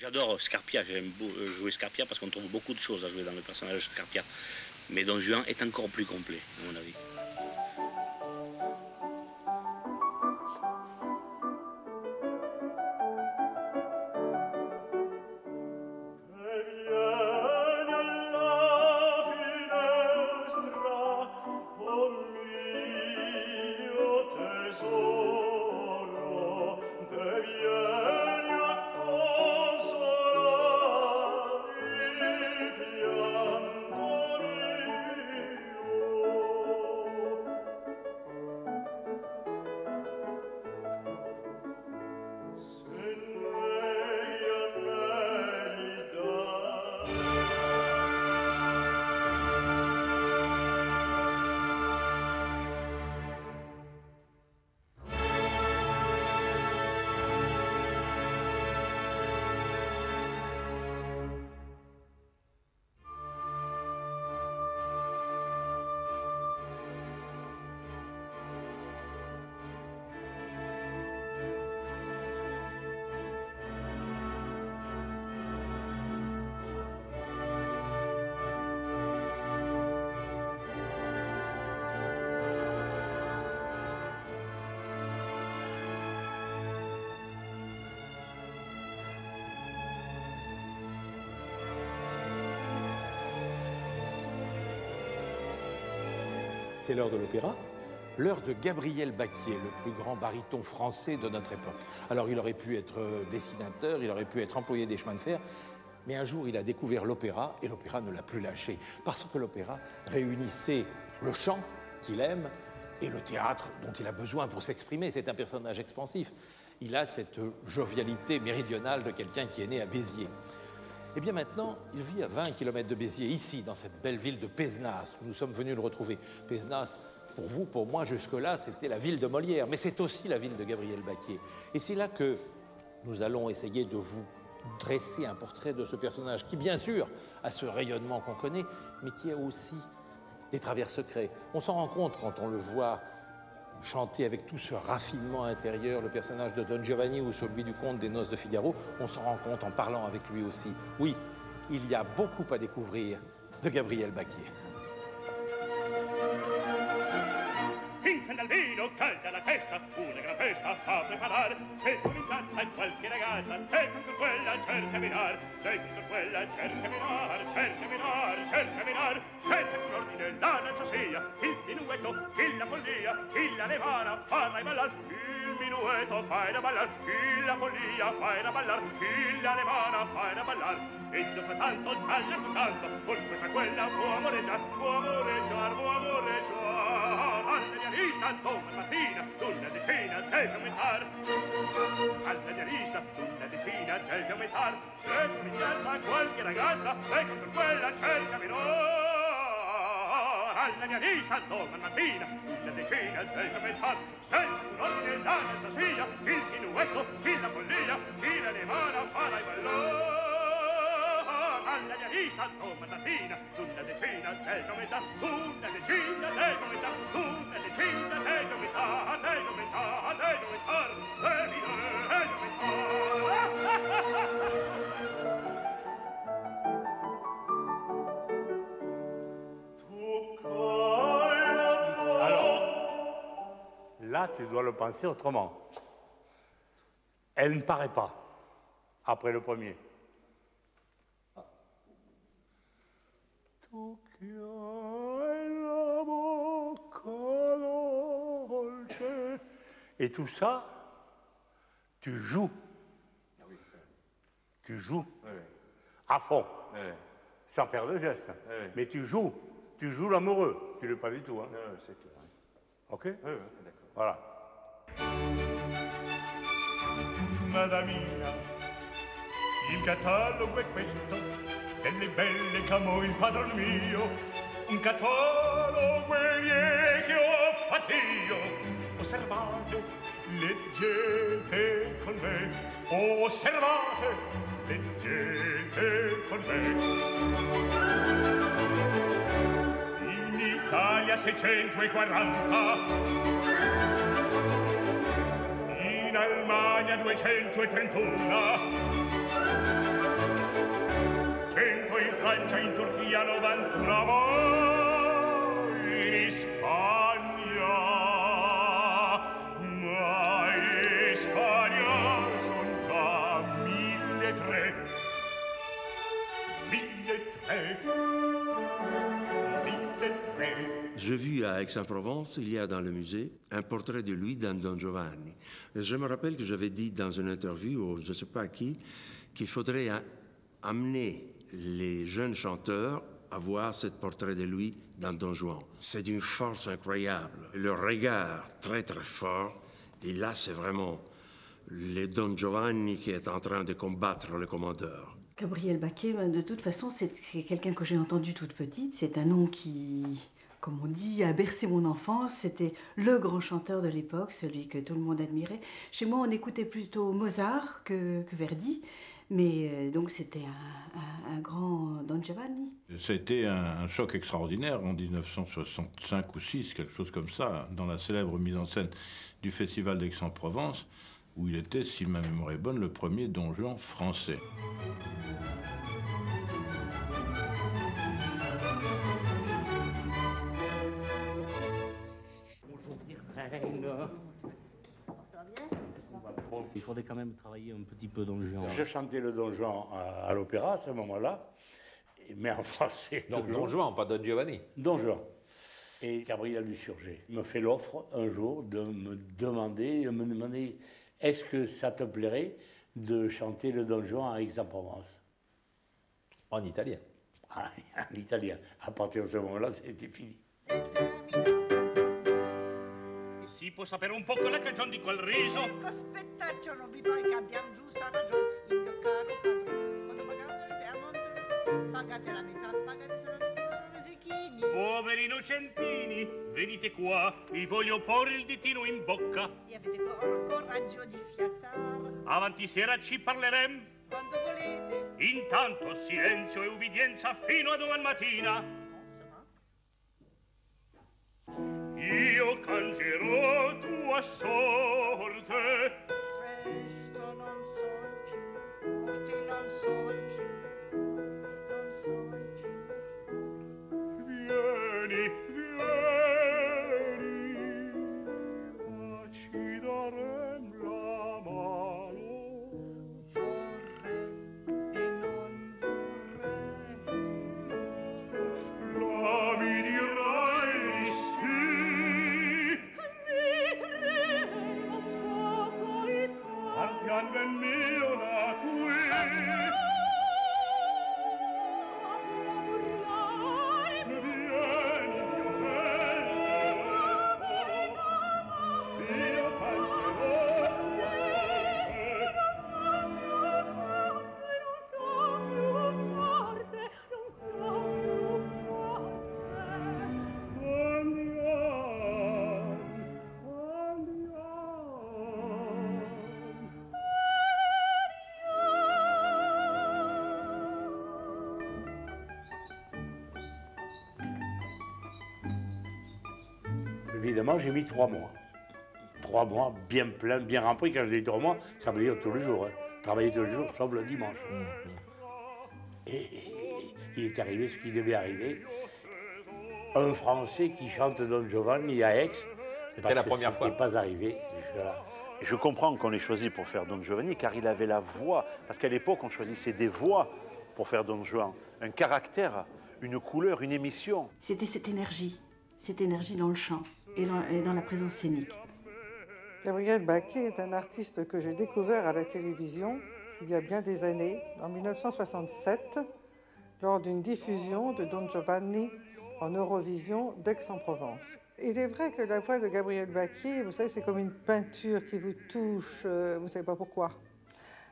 J'adore Scarpia, j'aime euh, jouer Scarpia parce qu'on trouve beaucoup de choses à jouer dans le personnage de Scarpia. Mais Don Juan est encore plus complet, à mon avis. C'est l'heure de l'opéra, l'heure de Gabriel Baquier, le plus grand baryton français de notre époque. Alors il aurait pu être dessinateur, il aurait pu être employé des chemins de fer, mais un jour il a découvert l'opéra et l'opéra ne l'a plus lâché, parce que l'opéra réunissait le chant qu'il aime et le théâtre dont il a besoin pour s'exprimer. C'est un personnage expansif. Il a cette jovialité méridionale de quelqu'un qui est né à Béziers. Eh bien maintenant, il vit à 20 km de Béziers, ici, dans cette belle ville de Pézenas, où nous sommes venus le retrouver. Pézenas, pour vous, pour moi, jusque-là, c'était la ville de Molière, mais c'est aussi la ville de Gabriel Baquier. Et c'est là que nous allons essayer de vous dresser un portrait de ce personnage, qui bien sûr a ce rayonnement qu'on connaît, mais qui a aussi des travers secrets. On s'en rend compte quand on le voit chanter avec tout ce raffinement intérieur le personnage de Don Giovanni ou celui du comte des Noces de Figaro, on s'en rend compte en parlant avec lui aussi. Oui, il y a beaucoup à découvrir de Gabriel. Se pensa in qualche ragazza sempre quella cerca mirar. Sempre quella cerca mirar cerca mirar cerca mirar. Senza un ordine la non sia il minuetto chi la follia chi la nevara farla e ballar. Il minuetto fai da ballar. Chi la follia fai da ballar. Chi la nevara fai da ballar. E dopo tanto taglia con tanto. Con questa quella può amoreggiar può amoreggiar può amoreggiar cagliarista domani mattina una decina deve aumentar. Alla cagliarista una decina deve aumentar. Se tu interessa qualche ragazza e che per quella cerca minore. Alla mia lista domani mattina una decina deve aumentar. Senza un ordine d'anza sia. Il minuetto, il la follia chi la nevana farà i balloni. Alla mia risa come mattina una decina del nometà una decina del nometà una decina del nometà del nometà del nometà del Alors, là, tu dois le penser autrement. Elle ne paraît pas après le premier. Et tout ça, tu joues. Tu joues à fond, sans faire de gestes. Mais tu joues, tu joues l'amoureux. Tu ne l'es pas du tout. Hein. c'est clair. Ok Voilà. Madamina, il catalogo è questo delle belle che il padron mio un catalogo che ho fatto io osservate leggete con me osservate leggete con me. In Italia 640 in Almania 231 Cento in Francia, in Turchia 91 in Spagna ma in Spagna son già mille tre mille tre mille tre J'ai vu à Aix-en-Provence, il y a dans le musée, un portrait de lui dans Don Giovanni. Je me rappelle que j'avais dit dans une interview, ou je ne sais pas à qui, qu'il faudrait amener les jeunes chanteurs à voir ce portrait de lui dans Don Juan. C'est d'une force incroyable, le regard très très fort. Et là, c'est vraiment le Don Giovanni qui est en train de combattre le commandeur. Gabriel Baquet, ben, de toute façon, c'est quelqu'un que j'ai entendu toute petite. C'est un nom qui, comme on dit, a bercé mon enfance. C'était le grand chanteur de l'époque, celui que tout le monde admirait. Chez moi, on écoutait plutôt Mozart que Verdi. Mais euh, donc, c'était un, un- un grand Don Giovanni. Ça a été un, un choc extraordinaire en 1965 ou 6, quelque chose comme ça, dans la célèbre mise en scène du Festival d'Aix-en-Provence, où il était, si ma mémoire est bonne, le premier Don Juan français. Il faudrait quand même travailler un petit peu dans le genre. Je chantais le Don Juan à, à l'opéra à ce moment-là, mais en français. Donc. Don Juan, pas Don Giovanni. Don Juan. Et Gabriel Dusurgé me fait l'offre un jour de me demander, de me demander est-ce que ça te plairait de chanter le Don Juan à Aix-en-Provence? En italien. Ah, En italien. À partir de ce moment-là, c'était fini. Può sapere un poco la cagione di quel riso Ecco, aspettaccio, non vi pare che abbiamo giusta ragione. Il caro padrone, quando pagate a monte, pagate la metà, pagate solamente cosa zecchini. Poveri innocentini, venite qua, vi voglio porre il ditino in bocca. E avete cor- coraggio di fiatare Avanti sera ci parleremo. quando volete. Intanto silenzio e ubbidienza fino a domani mattina. io cangerò tua sorte. Presto non so più ti non so più non so più Évidemment, j'ai mis trois mois. Trois mois bien plein, bien remplis. Quand je dis trois mois, ça veut dire tous les jours. hein. Travailler tous les jours, sauf le dimanche. Et, et- il est arrivé ce qui devait arriver. Un Français qui chante Don Giovanni à Aix. C'était la première fois. pas arrivé. Je comprends qu'on l'ait choisi pour faire Don Giovanni, car il avait la voix. Parce qu'à l'époque, on choisissait des voix pour faire Don Juan. Un caractère, une couleur, une émission. C'était cette énergie, cette énergie dans le chant et dans, la présence scénique. Gabriel Baquet est un artiste que j'ai découvert à la télévision il y a bien des années, en 1967, lors d'une diffusion de Don Giovanni en Eurovision d'Aix-en-Provence. Il est vrai que la voix de Gabriel Baquet, vous savez, c'est comme une peinture qui vous touche, euh, vous ne savez pas pourquoi.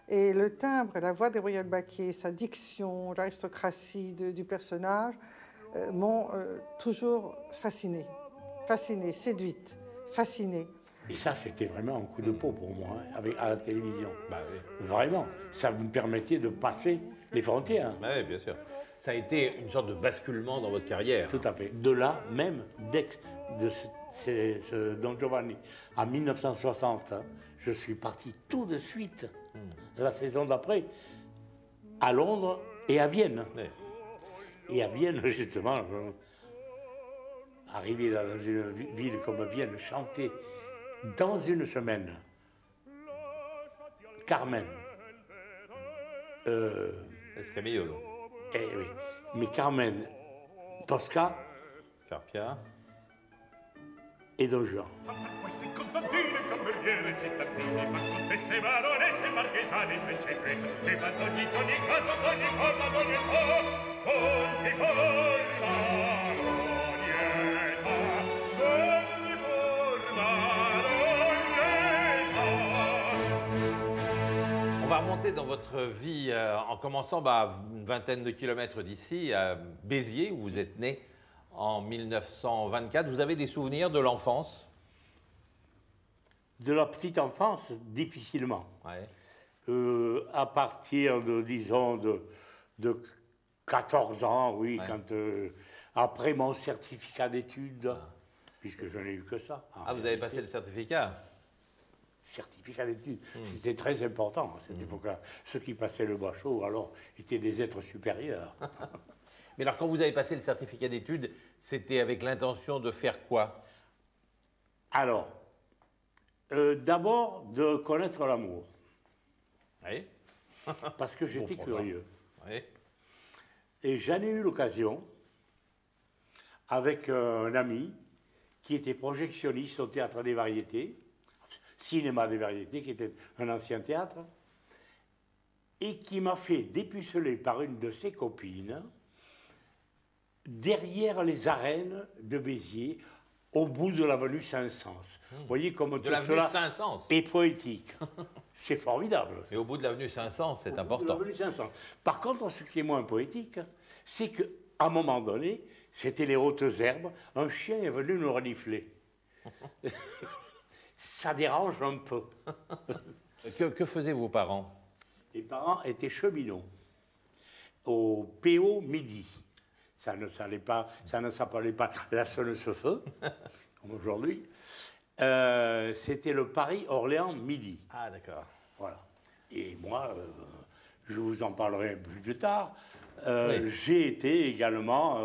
Et le timbre la voix de Gabriel Baquet, sa diction, l'aristocratie du personnage, euh, m'ont euh, toujours fascinée, fascinée, séduite, fascinée. Et ça, c'était vraiment un coup de peau pour moi, hein, avec, à la télévision. Bah Vraiment. Ça me permettait de passer les frontières. Bah oui, bien sûr. Ça a été une sorte de basculement dans votre carrière. Tout à fait. De là, même, d'ex, de ce- Don Giovanni. En 1960, hein, je suis parti tout de suite, la saison d'après, à Londres et à Vienne. Et à Vienne, justement, je- arrivé là dans une vi- ville comme Vienne, chanter dans une semaine Carmen. Euh, Escamillo. eh oui, mais Carmen, Tosca Scarpia. et Don Juan. Remonter dans votre vie euh, en commençant bah, à une vingtaine de kilomètres d'ici, à Béziers, où vous êtes né en 1924. Vous avez des souvenirs de l'enfance? De la petite enfance, difficilement. Ouais. Euh, à partir de, disons, de, de 14 ans, oui, quand, euh, après mon certificat d'études, puisque je n'ai eu que ça. Ah, vous avez passé le certificat? Certificat d'études. C'était très important à cette époque-là. Ceux qui passaient le bois chaud, alors, étaient des êtres supérieurs. Mais alors, quand vous avez passé le certificat d'études, c'était avec l'intention de faire quoi? Alors, euh, d'abord, de connaître l'amour. Oui. Parce que j'étais Bon curieux. Oui. Et j'en ai eu l'occasion avec euh, un ami qui était projectionniste au théâtre des variétés, cinéma des variétés, qui était un ancien théâtre, et qui m'a fait dépuceler par une de ses copines derrière les arènes de Béziers, au bout de l'avenue Saint-Saëns. Vous voyez comme De tout cela est poétique. C'est formidable. Et au bout de l'avenue Saint-Saëns, c'est de important. l'avenue Saint-Saëns. Par contre, ce qui est moins poétique, c'est qu'à un moment donné, c'était les hautes herbes, un chien est venu nous renifler. Ça dérange un peu. Que, que faisaient vos parents? Les parents étaient cheminots au PO midi. Ça ne s'allait pas, ça ne s'appelait pas la Sonne-ce-Feu, comme aujourd'hui. Euh, c'était le Paris-Orléans midi. Ah, d'accord. Voilà. Et moi, euh, je vous en parlerai plus tard. euh, Oui. J'ai été également,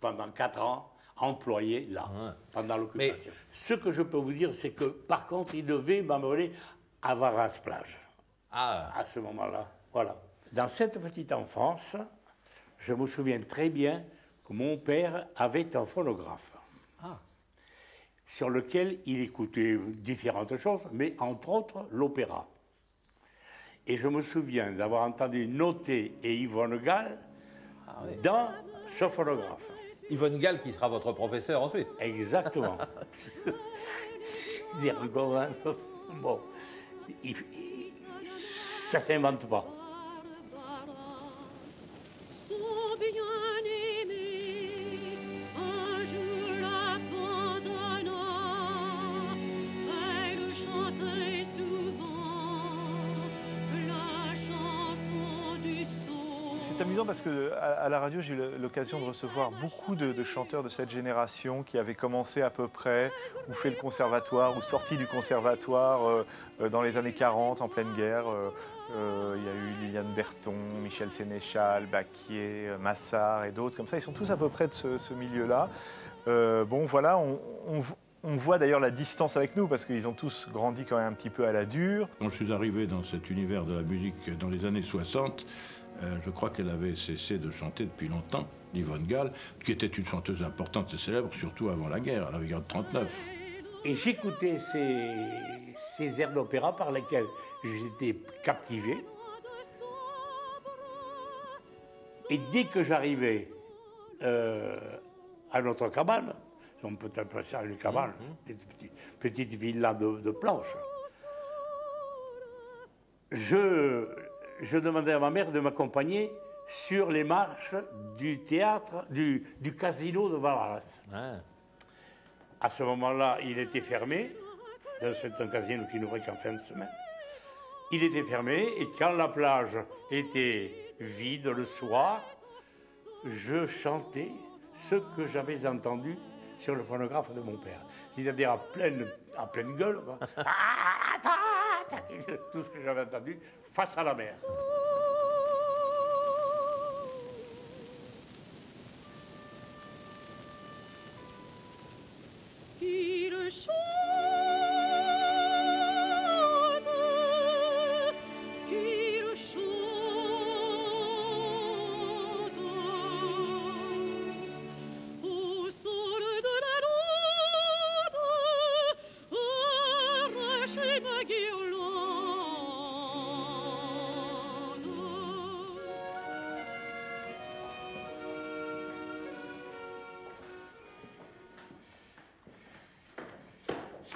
pendant quatre ans, employé là, pendant l'occupation. Ce que je peux vous dire, c'est que, par contre, il devait m'amener à Varas-Plage, Ah, à ce moment-là. Voilà. Dans cette petite enfance, je me souviens très bien que mon père avait un phonographe Ah. sur lequel il écoutait différentes choses, mais entre autres l'opéra. Et je me souviens d'avoir entendu Noté et Yvonne Gall dans ce phonographe. Yvonne Gall qui sera votre professeur ensuite. Exactement. Bon, ça s'invente pas. Parce que à, la radio, j'ai eu l'occasion de recevoir beaucoup de, chanteurs de cette génération qui avaient commencé à peu près, ou fait le conservatoire, ou sorti du conservatoire euh, euh, dans les années 40, en pleine guerre. Euh, Il y a eu Liliane Berton, Michel Sénéchal, Baquier, Massard et d'autres comme ça. Ils sont tous à peu près de ce, milieu-là. Bon, voilà, on- on voit d'ailleurs la distance avec nous parce qu'ils ont tous grandi quand même un petit peu à la dure. Quand je suis arrivé dans cet univers de la musique dans les années 60, euh, je crois qu'elle avait cessé de chanter depuis longtemps, Yvonne Gall, qui était une chanteuse importante et célèbre, surtout avant la guerre, à la guerre de 39. Et j'écoutais ces, ces airs d'opéra par lesquels j'étais captivé. Et dès que j'arrivais euh, à notre cabane, on peut appeler ça une cabane, petite, petite villa de, de planches, je, je demandais à ma mère de m'accompagner sur les marches du théâtre, du, du casino de Valras. À ce moment-là, il était fermé. C'est un casino qui n'ouvrait qu'en fin de semaine. Il était fermé et quand la plage était vide le soir, je chantais ce que j'avais entendu sur le phonographe de mon père. C'est-à-dire à pleine, à pleine gueule, quoi. tout ce que j'avais entendu, face à la mer.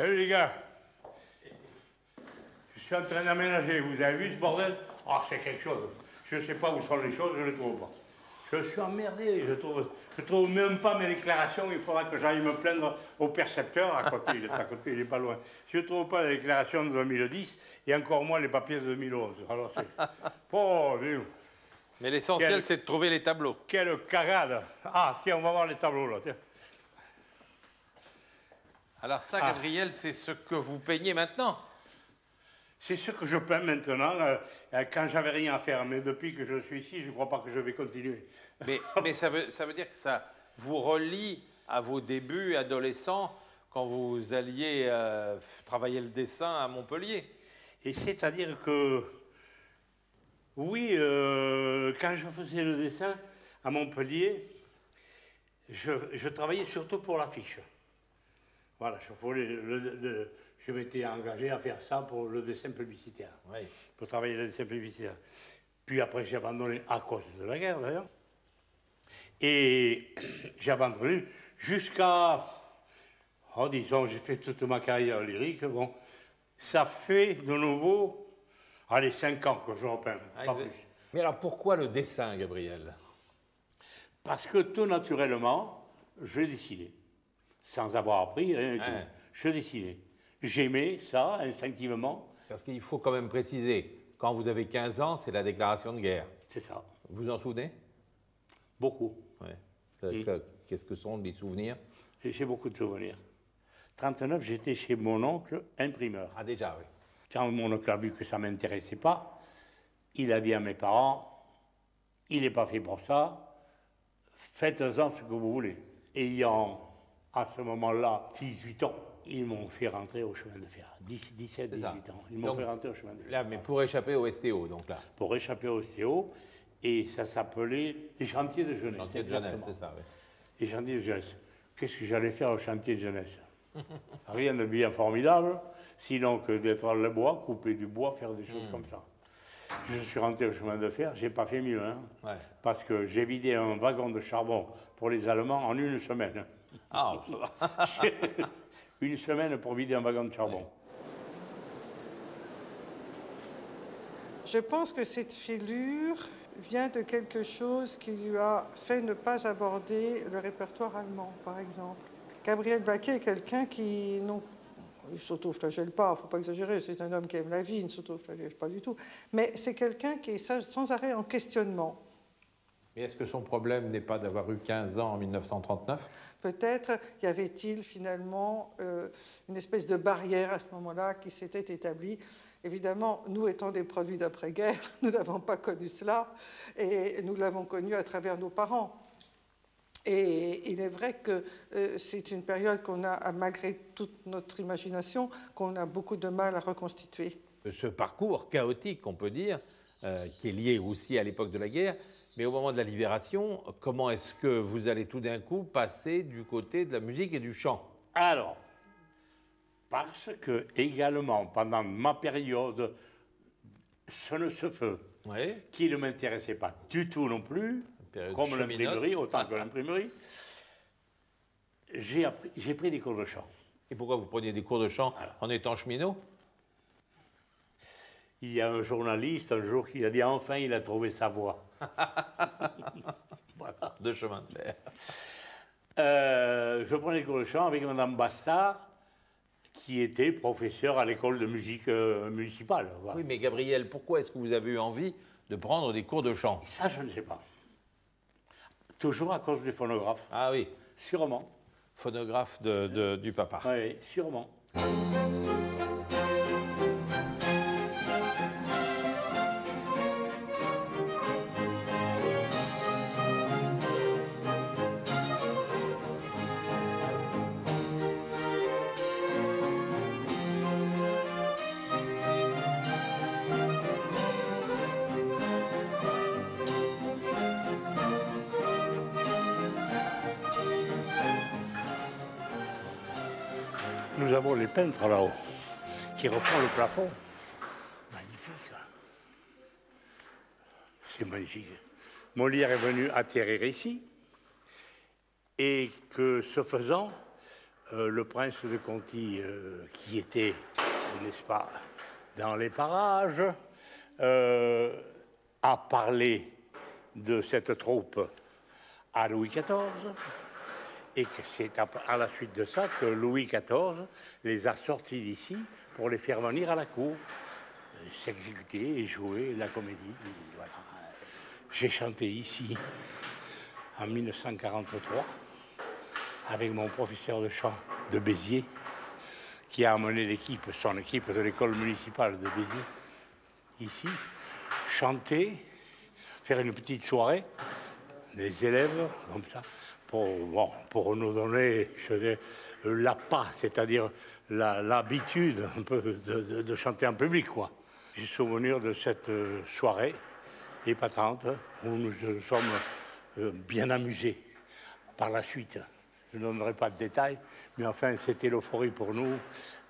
Salut les gars. Je suis en train d'aménager. Vous avez vu ce bordel? Ah, c'est quelque chose. Je ne sais pas où sont les choses, je ne les trouve pas. Je suis emmerdé. Je trouve, je trouve même pas mes déclarations. Il faudra que j'aille me plaindre au percepteur à côté. Il est à côté, il n'est pas loin. Je ne trouve pas la déclaration de 2010 et encore moins les papiers de 2011. Alors c'est. Oh. Mais l'essentiel, Quel- c'est de trouver les tableaux. Quelle cagade Ah, tiens, on va voir les tableaux là. tiens. Alors ça, Ah. Gabriel, c'est ce que vous peignez maintenant C'est ce que je peins maintenant, euh, euh, quand j'avais rien à faire. Mais depuis que je suis ici, je ne crois pas que je vais continuer. Mais, mais ça, veut, ça veut dire que ça vous relie à vos débuts adolescents quand vous alliez euh, travailler le dessin à Montpellier. Et c'est-à-dire que, oui, euh, quand je faisais le dessin à Montpellier, je, je travaillais surtout pour l'affiche. Voilà, je, voulais le- le- je m'étais engagé à faire ça pour le dessin publicitaire, Oui. pour travailler le dessin publicitaire. Puis après, j'ai abandonné à cause de la guerre, d'ailleurs. Et j'ai abandonné jusqu'à, oh, disons, j'ai fait toute ma carrière lyrique. Bon, ça fait de nouveau, allez, cinq ans que je repeins, Ah, pas plus. Mais alors pourquoi le dessin, Gabriel? Parce que tout naturellement, je dessinais. Sans avoir appris, rien du tout. Ouais. Je dessinais. J'aimais ça instinctivement. Parce qu'il faut quand même préciser, quand vous avez 15 ans, c'est la déclaration de guerre. C'est ça. Vous en souvenez? Beaucoup. Ouais. Que- Qu'est-ce que sont les souvenirs? J'ai beaucoup de souvenirs. 39, j'étais chez mon oncle imprimeur. Ah déjà, oui. Quand mon oncle a vu que ça ne m'intéressait pas, il a dit à mes parents, il n'est pas fait pour ça, faites-en ce que vous voulez. Ayant à ce moment-là 18 ans, ils m'ont fait rentrer au chemin de fer. 10, 17, C'est ça. 18 ans. Ils m'ont fait rentrer au chemin de fer. Là, mais pour échapper au STO, donc là. Pour échapper au STO, et ça s'appelait les chantiers de jeunesse. Chantier de jeunesse, c'est ça, oui. Les chantiers de jeunesse. Qu'est-ce que j'allais faire au chantier de jeunesse? Rien de bien formidable, sinon que d'être dans le bois, couper du bois, faire des choses Hmm. comme ça. Je suis rentré au chemin de fer, j'ai pas fait mieux, hein, Ouais. parce que j'ai vidé un wagon de charbon pour les Allemands en une semaine. Ah, une semaine pour vider un wagon de charbon. Je pense que cette fêlure vient de quelque chose qui lui a fait ne pas aborder le répertoire allemand, par exemple. Gabriel Baquet est quelqu'un qui non, il s'autoflagelle pas, faut pas exagérer, c'est un homme qui aime la vie, il ne s'autoflagelle pas du tout. Mais c'est quelqu'un qui est sans arrêt en questionnement. Mais est-ce que son problème n'est pas d'avoir eu 15 ans en 1939 Peut-être y avait-il finalement euh, une espèce de barrière à ce moment-là qui s'était établie? Évidemment, nous étant des produits d'après-guerre, nous n'avons pas connu cela et nous l'avons connu à travers nos parents. Et il est vrai que euh, c'est une période qu'on a, malgré toute notre imagination, qu'on a beaucoup de mal à reconstituer. Ce parcours chaotique, on peut dire, euh, qui est lié aussi à l'époque de la guerre, mais au moment de la libération, comment est-ce que vous allez tout d'un coup passer du côté de la musique et du chant? Alors, parce que également, pendant ma période, ce ne se feu, Oui. qui ne m'intéressait pas du tout non plus, comme l'imprimerie, autant que l'imprimerie, j'ai pris des cours de chant. Et pourquoi vous preniez des cours de chant en étant cheminot? Il y a un journaliste un jour qui a dit enfin il a trouvé sa voie. voilà. de chemin de fer Euh, je prenais cours de chant avec Madame Bastard, qui était professeure à l'école de musique euh, municipale. voilà. Oui, mais Gabriel, pourquoi est-ce que vous avez eu envie de prendre des cours de chant? Ça, je ne sais pas. Toujours à cause du phonographe. Ah oui. Sûrement. phonographe de- de- du papa. Oui, sûrement. Nous avons les peintres là-haut qui refont le plafond. Magnifique. C'est magnifique. Molière est venu atterrir ici et que ce faisant, euh, le prince de Conti, euh, qui était, n'est-ce pas, dans les parages, euh, a parlé de cette troupe à Louis XIV et c'est à, la suite de ça que Louis XIV les a sortis d'ici pour les faire venir à la cour, s'exécuter et jouer la comédie. J'ai chanté ici en 1943 avec mon professeur de chant de Béziers qui a amené l'équipe, son équipe de l'école municipale de Béziers, ici, chanter, faire une petite soirée, des élèves comme ça, pour, bon, pour nous donner l'appât, c'est-à-dire l'habitude de, de- chanter en public. quoi. J'ai souvenir de cette euh, soirée épatante où nous sommes euh, bien amusés par la suite. Je ne donnerai pas de détails, mais enfin, c'était l'euphorie pour nous.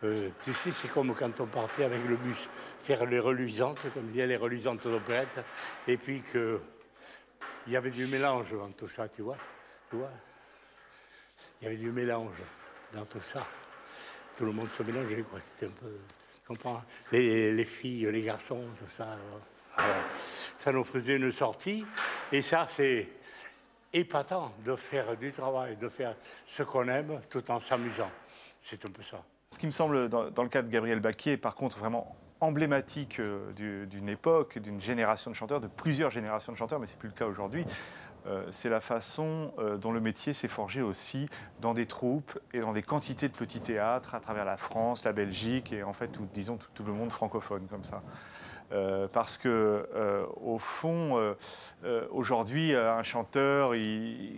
Euh, tu sais, c'est comme quand on partait avec le bus faire les reluisantes, comme disaient les reluisantes d'opérette, et puis que il y avait du mélange dans tout ça, tu vois. Il y avait du mélange dans tout ça. Tout le monde se mélangeait, quoi. C'était un peu. tu comprends les, les filles, les garçons, tout ça. ça nous faisait une sortie, et ça, c'est épatant de faire du travail, de faire ce qu'on aime tout en s'amusant. C'est un peu ça. Ce qui me semble, dans, le cas de Gabriel Baquier, par contre, vraiment emblématique euh, du- d'une époque, d'une génération de chanteurs, de plusieurs générations de chanteurs, mais c'est plus le cas aujourd'hui, c'est la façon euh, dont le métier s'est forgé aussi dans des troupes et dans des quantités de petits théâtres à travers la France, la Belgique et en fait, tout, disons, le monde francophone comme ça. Euh, parce que, euh, au fond, euh, aujourd'hui, un chanteur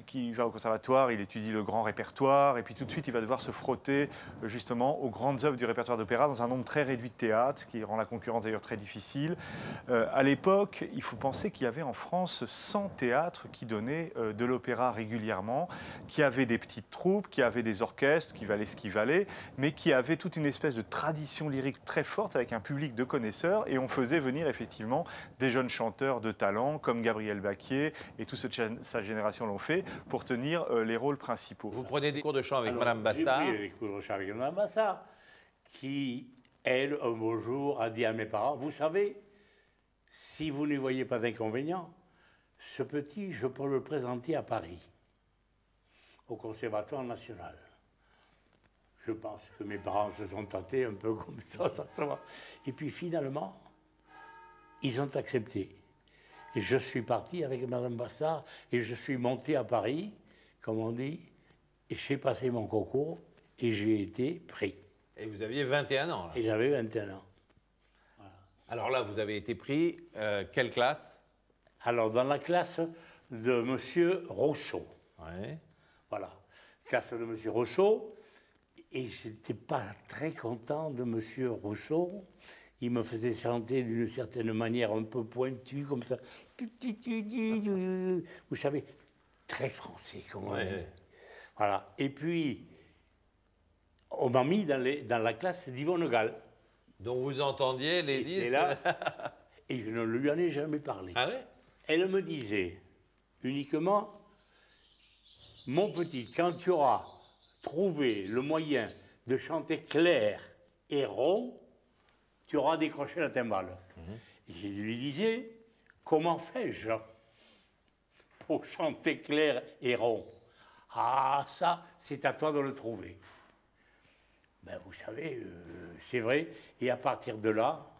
qui va au conservatoire, il étudie le grand répertoire, et puis tout de suite, il va devoir se frotter justement aux grandes œuvres du répertoire d'opéra dans un nombre très réduit de théâtres, ce qui rend la concurrence d'ailleurs très difficile. À l'époque, il faut penser qu'il y avait en France 100 théâtres qui donnaient de l'opéra régulièrement, qui avaient des petites troupes, qui avaient des orchestres, qui valaient ce qui valait, mais qui avaient toute une espèce de tradition lyrique très forte avec un public de connaisseurs, et on faisait venir effectivement des jeunes chanteurs de talent comme Gabriel Baquier et toute sa génération l'ont fait pour tenir euh, les rôles principaux. Vous prenez des cours de chant avec Alors, Madame j'ai Bastard. pris les cours de chant avec Madame Bastard, qui, elle, un beau jour, a dit à mes parents Vous savez, si vous ne voyez pas d'inconvénient, ce petit, je peux le présenter à Paris, au Conservatoire national. Je pense que mes parents se sont tentés un peu comme ça, ça, ça va. Et puis finalement, ils ont accepté. Et je suis parti avec Madame Bastard et je suis monté à Paris, comme on dit, et j'ai passé mon concours et j'ai été pris. Et vous aviez 21 ans. là. Et j'avais 21 ans. Alors là, vous avez été pris. euh, quelle classe? Alors, dans la classe de Monsieur Rousseau. Ouais. Voilà. Classe de Monsieur Rousseau. Et j'étais pas très content de Monsieur Rousseau. Il me faisait chanter d'une certaine manière un peu pointue, comme ça. Vous savez, très français, comme on Ouais. dit. Voilà. Et puis, on m'a mis dans, les- dans la classe d'Yvonne Gall. Donc vous entendiez les Et disques là, et je ne lui en ai jamais parlé. Ah ouais? Elle me disait uniquement, mon petit, quand tu auras trouvé le moyen de chanter clair et rond, tu auras décroché la timbale. Et je lui disais, comment fais-je pour chanter clair et rond? Ah, ça, c'est à toi de le trouver. Ben, vous savez, euh, c'est vrai. Et à partir de là,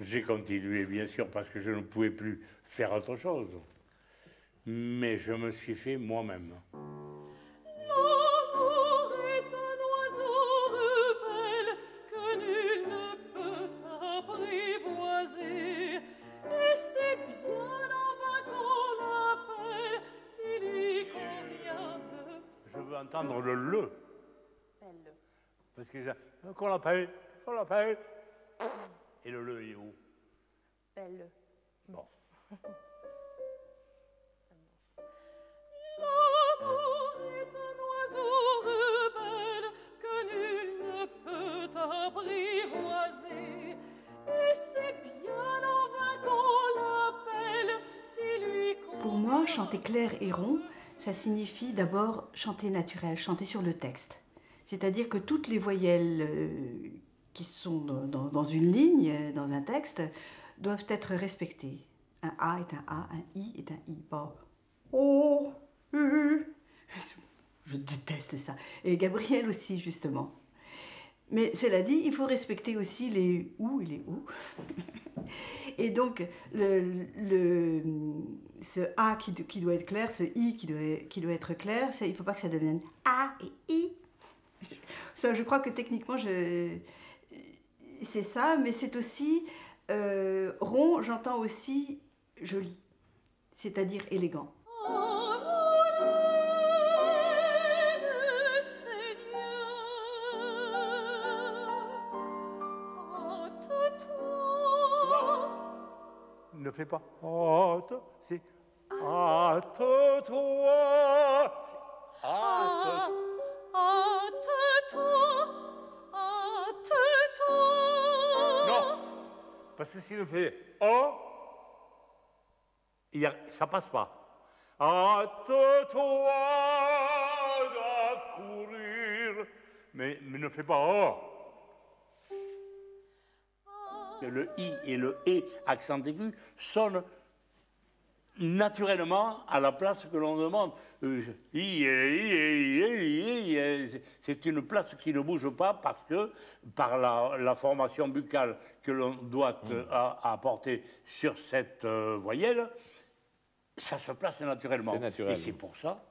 j'ai continué, bien sûr, parce que je ne pouvais plus faire autre chose. Mais je me suis fait moi-même. Entendre le le. Pelle. Parce que j'ai- qu'on l'appelle, qu'on l'appelle. Et le le, il est où? Pelle. Bon. L'amour est un oiseau rebelle que nul ne peut apprivoiser. Et c'est bien en vain qu'on l'appelle si lui Pour moi, chanter clair et rond, ça signifie d'abord chanter naturel, chanter sur le texte. C'est-à-dire que toutes les voyelles euh, qui sont dans, une ligne, dans un texte, doivent être respectées. Un A est un A, un I est un I. Pas O. Je déteste ça. Et Gabriel aussi, justement. Mais cela dit, il faut respecter aussi les OU et les OU. Et donc, ce A qui, do- qui doit être clair, ce I qui doit, être clair, il ne faut pas que ça devienne A et I. Ça, je crois que techniquement, c'est ça, mais c'est aussi euh, rond, j'entends aussi joli, c'est-à-dire élégant. Ne fais pas. Hâte, c'est hâte-toi. Hâte. Hâte-toi, hâte-toi. Non, parce que s'il le fait oh, il y a- ça passe pas. Hâte-toi d'accourir. Mais, mais ne fais pas oh. Le i et le e accent aigu sonnent naturellement à la place que l'on demande. Euh, c'est- une place qui ne bouge pas parce que par la, la formation buccale que l'on doit euh, a- apporter sur cette euh, voyelle, ça se place naturellement. Naturel. Et c'est pour ça,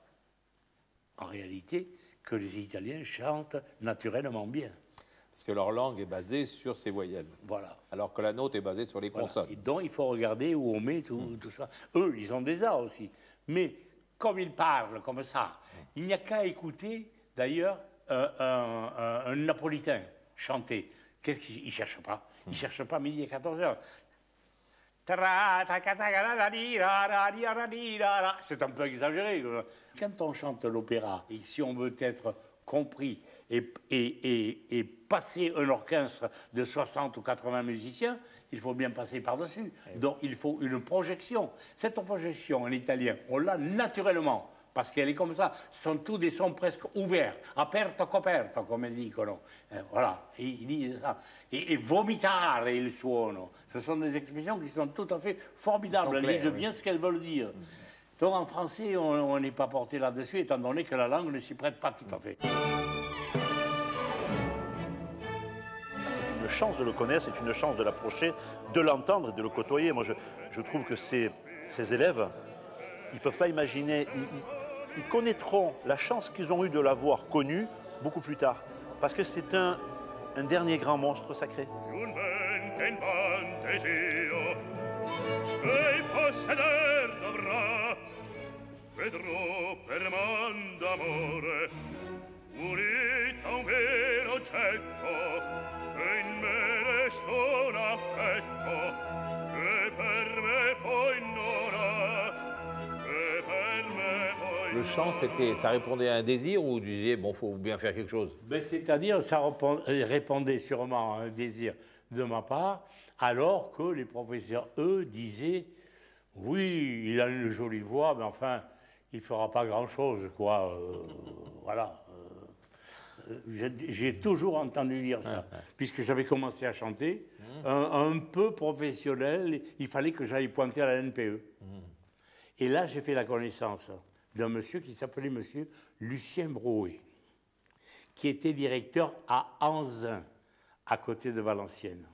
en réalité, que les Italiens chantent naturellement bien. Parce que leur langue est basée sur ces voyelles. Voilà. Alors que la nôtre est basée sur les Voilà. consonnes. Et donc, il faut regarder où on met tout, tout ça. Eux, ils ont des arts aussi. Mais comme ils parlent comme ça, il n'y a qu'à écouter, d'ailleurs, euh, un, un- un napolitain chanter. Qu'est-ce qu'il ne cherche pas Il ne cherche pas midi et 14 heures. C'est un peu exagéré. Quand on chante l'opéra, et si on veut être compris et, et- et- et passer un orchestre de 60 ou 80 musiciens, il faut bien passer par-dessus. Donc il faut une projection. Cette projection en italien, on l'a naturellement. Parce qu'elle est comme ça, ce sont tous des sons presque ouverts, aperto coperto, come dicono. Eh, voilà, et il dit ça. Et, et vomitare il suono. Ce sont des expressions qui sont tout à fait formidables. Elles disent bien ce qu'elles veulent dire. Donc en français, on n'est pas porté là-dessus, étant donné que la langue ne s'y prête pas tout à fait. C'est une chance de le connaître, c'est une chance de l'approcher, de l'entendre et de le côtoyer. Moi, je, je trouve que ces, ces élèves, ils ne peuvent pas imaginer, ils, ils- ils connaîtront la chance qu'ils ont eue de l'avoir connu beaucoup plus tard. Parce que c'est un, un dernier grand monstre sacré. Vedrò per man d'amore unita un vero oggetto e in me restò un affetto che per me poi non ha che per me poi Le chant, c'était, ça répondait à un désir ou vous disiez, bon, faut bien faire quelque chose? Ben, C'est-à-dire, ça euh, répondait sûrement à un désir de ma part, alors que les professeurs, eux, disaient Oui, il a une jolie voix, mais enfin, il ne fera pas grand-chose, quoi. euh, voilà. euh, j'ai- toujours entendu dire ça, puisque j'avais commencé à chanter, un, un peu professionnel, il fallait que j'aille pointer à la NPE. Et là, j'ai fait la connaissance d'un monsieur qui s'appelait monsieur Lucien Brouet, qui était directeur à Anzin, à côté de Valenciennes,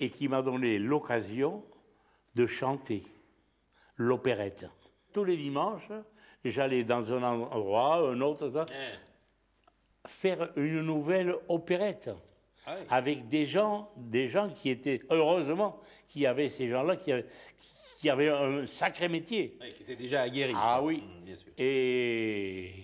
et qui m'a donné l'occasion de chanter l'opérette. Tous les dimanches, j'allais dans un endroit, un autre, ça, faire une nouvelle opérette. Avec des gens, des gens qui étaient, heureusement, qui avaient ces gens-là, qui avaient, qui avaient un sacré métier. Qui était déjà aguerri. Ah oui. bien sûr. Et,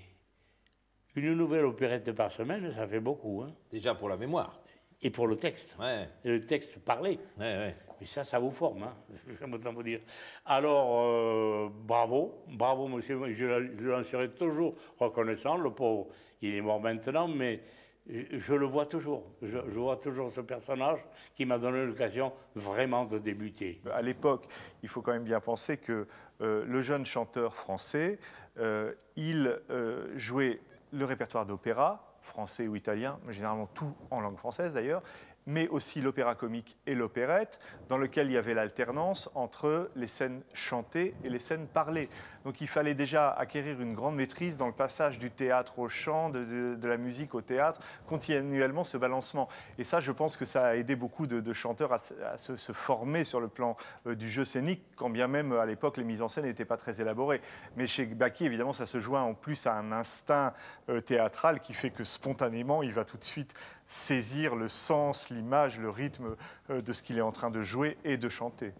Une nouvelle opérette par semaine, ça fait beaucoup. Hein. Déjà pour la mémoire. Et pour le texte. Ouais. Et le texte parlé. Ouais, ouais. Mais ça, ça vous forme, hein, j'aime autant vous dire. Alors, euh, bravo, bravo, monsieur. Je, je l'en serai toujours reconnaissant. Le pauvre, il est mort maintenant, mais je, je le vois toujours. Je, je vois toujours ce personnage qui m'a donné l'occasion vraiment de débuter. À l'époque, il faut quand même bien penser que euh, le jeune chanteur français, euh, il euh, jouait le répertoire d'opéra, français ou italien, généralement tout en langue française d'ailleurs, mais aussi l'opéra comique et l'opérette, dans lequel il y avait l'alternance entre les scènes chantées et les scènes parlées. Donc il fallait déjà acquérir une grande maîtrise dans le passage du théâtre au chant, de, la musique au théâtre, continuellement ce balancement. Et ça, je pense que ça a aidé beaucoup de, chanteurs à, se- former sur le plan euh, du jeu scénique, quand bien même à l'époque les mises en scène n'étaient pas très élaborées. Mais chez Baki, évidemment, ça se joint en plus à un instinct euh, théâtral qui fait que spontanément, il va tout de suite saisir le sens, l'image, le rythme euh, de ce qu'il est en train de jouer et de chanter.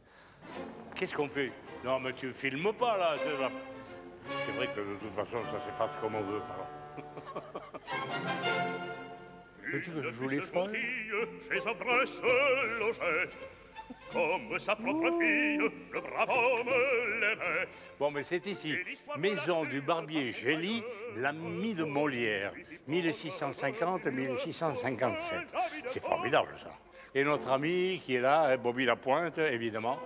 Qu'est-ce qu'on fait? Non, mais tu filmes pas, là. C'est vrai que de toute façon, ça s'efface comme on veut. alors. Veux-tu que je joue les folles Chez sa presse le geste, comme sa propre fille, le brave homme l'aimait. Bon, mais c'est ici. Maison du barbier Gély, l'ami de Molière. 1650-1657. C'est formidable, ça. Et notre ami qui est là, hein, Bobby Lapointe, évidemment,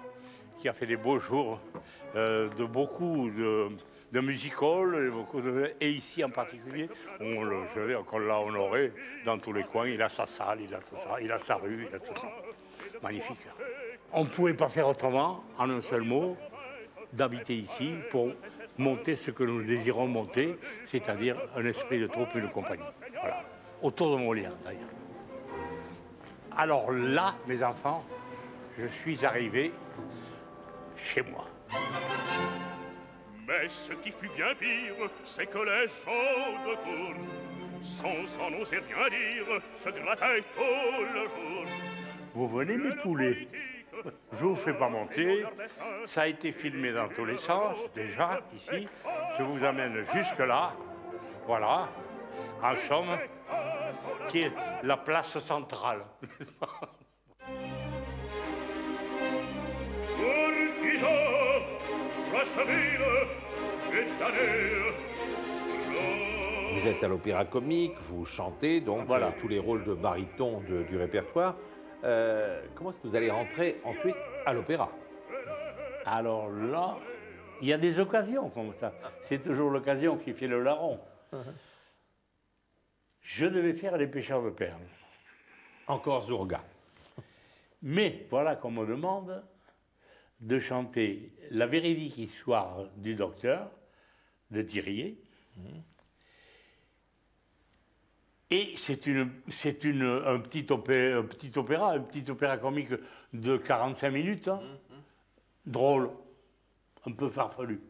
qui a fait des beaux jours euh, de beaucoup de, de beaucoup de- et ici en particulier, on je l'a honoré dans tous les coins. Il a sa salle, il a tout ça, il a sa rue, il a tout ça. Magnifique. On ne pouvait pas faire autrement, en un seul mot, d'habiter ici pour monter ce que nous désirons monter, c'est-à-dire un esprit de troupe et de compagnie. Voilà. Autour de Molière, d'ailleurs. Alors là, mes enfants, je suis arrivé chez moi. Mais ce qui fut bien pire, c'est que les gens de cour, sans en oser rien dire, se grattaient tout le jour. Vous venez mes poulets. Je vous fais pas monter. Ça a été filmé dans tous les sens, déjà, ici. Je vous amène jusque-là. Voilà. En somme, qui est la place centrale. Vous êtes à l'opéra comique, vous chantez donc Voilà. euh, tous les rôles de baryton de- du répertoire. Euh, comment est-ce que vous allez rentrer ensuite à l'opéra? Alors là, il y a des occasions comme ça. C'est toujours l'occasion qui fait le larron. Je devais faire les pêcheurs de perles. Encore Zourga. Mais voilà qu'on me demande de chanter la véridique histoire du docteur de Thirier. Et c'est une, c'est une, un, petit opé- un petit opéra, un petit opéra comique de 45 minutes, hein. drôle, un peu farfelu.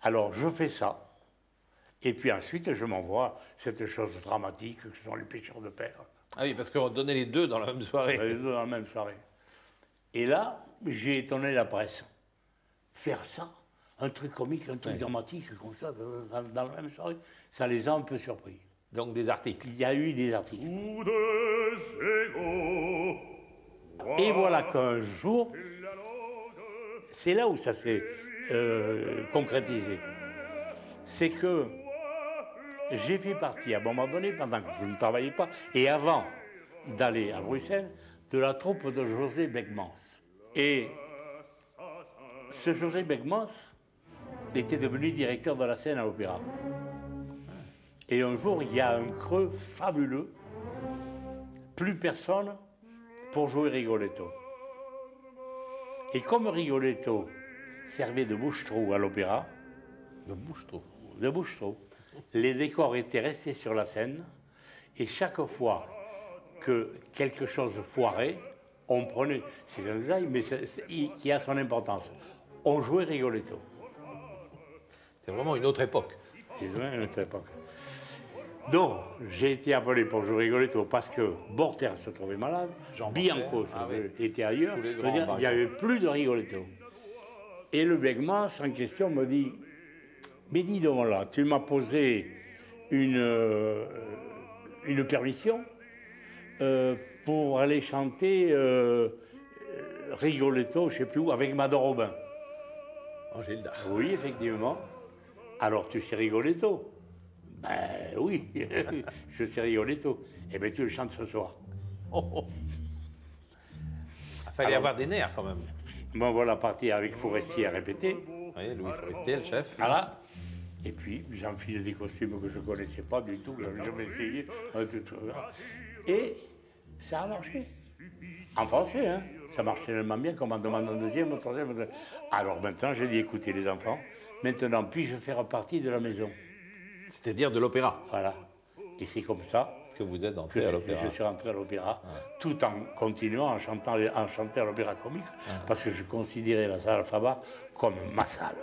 Alors je fais ça, et puis ensuite je m'envoie cette chose dramatique que sont les pêcheurs de perles. Ah oui, parce qu'on donnait les deux dans la même soirée. Les deux dans la même soirée. Et là, j'ai étonné la presse. Faire ça, un truc comique, un truc Ouais. dramatique comme ça, dans, dans la même soirée, ça les a un peu surpris. Donc des articles. Il y a eu des articles. Et voilà qu'un jour, c'est là où ça s'est euh, concrétisé. C'est que j'ai fait partie à un moment donné, pendant que je ne travaillais pas, et avant d'aller à Bruxelles, de la troupe de José Begmans. Et ce José Begmans était devenu directeur de la scène à l'opéra. Et un jour, il y a un creux fabuleux. Plus personne pour jouer Rigoletto. Et comme Rigoletto servait de bouche-trou à l'opéra, De bouche-trou. de bouche-trou, les décors étaient restés sur la scène et chaque fois que quelque chose foirait, on prenait, c'est un détail, mais qui a son importance, on jouait Rigoletto. C'est vraiment une autre époque. C'est vraiment une autre époque. Donc, j'ai été appelé pour jouer Rigoletto parce que Borter se trouvait malade, Bianco ah oui. était ailleurs, il n'y avait plus de Rigoletto. Et le Begmas en question me dit Mais dis donc là, tu m'as posé une, euh, une permission euh, pour aller chanter euh, euh, Rigoletto, je ne sais plus où, avec Madame Robin. Angilda. Oui, effectivement. Alors tu sais Rigoletto? Ben oui, je sais Rigoletto. Eh bien tu le chantes ce soir. Il fallait Alors- avoir des nerfs quand même. Bon, voilà parti avec Forestier à répéter. Oui, Louis Forestier, le chef. Voilà. Et puis, j'enfile des costumes que je ne connaissais pas du tout, que je n'avais jamais essayé. voilà. Et ça a marché. En français, hein. Ça marche tellement bien qu'on m'en demande un deuxième, un troisième. un deuxième. Alors maintenant, j'ai dit, écoutez les enfants, maintenant, puis-je faire partie de la maison? C'est-à-dire de l'opéra. Voilà. Et c'est comme ça que vous êtes entré à l'opéra. je suis rentré à l'opéra, tout en continuant à chanter, à chanter à l'opéra comique, parce que je considérais la salle Alphaba comme ma salle.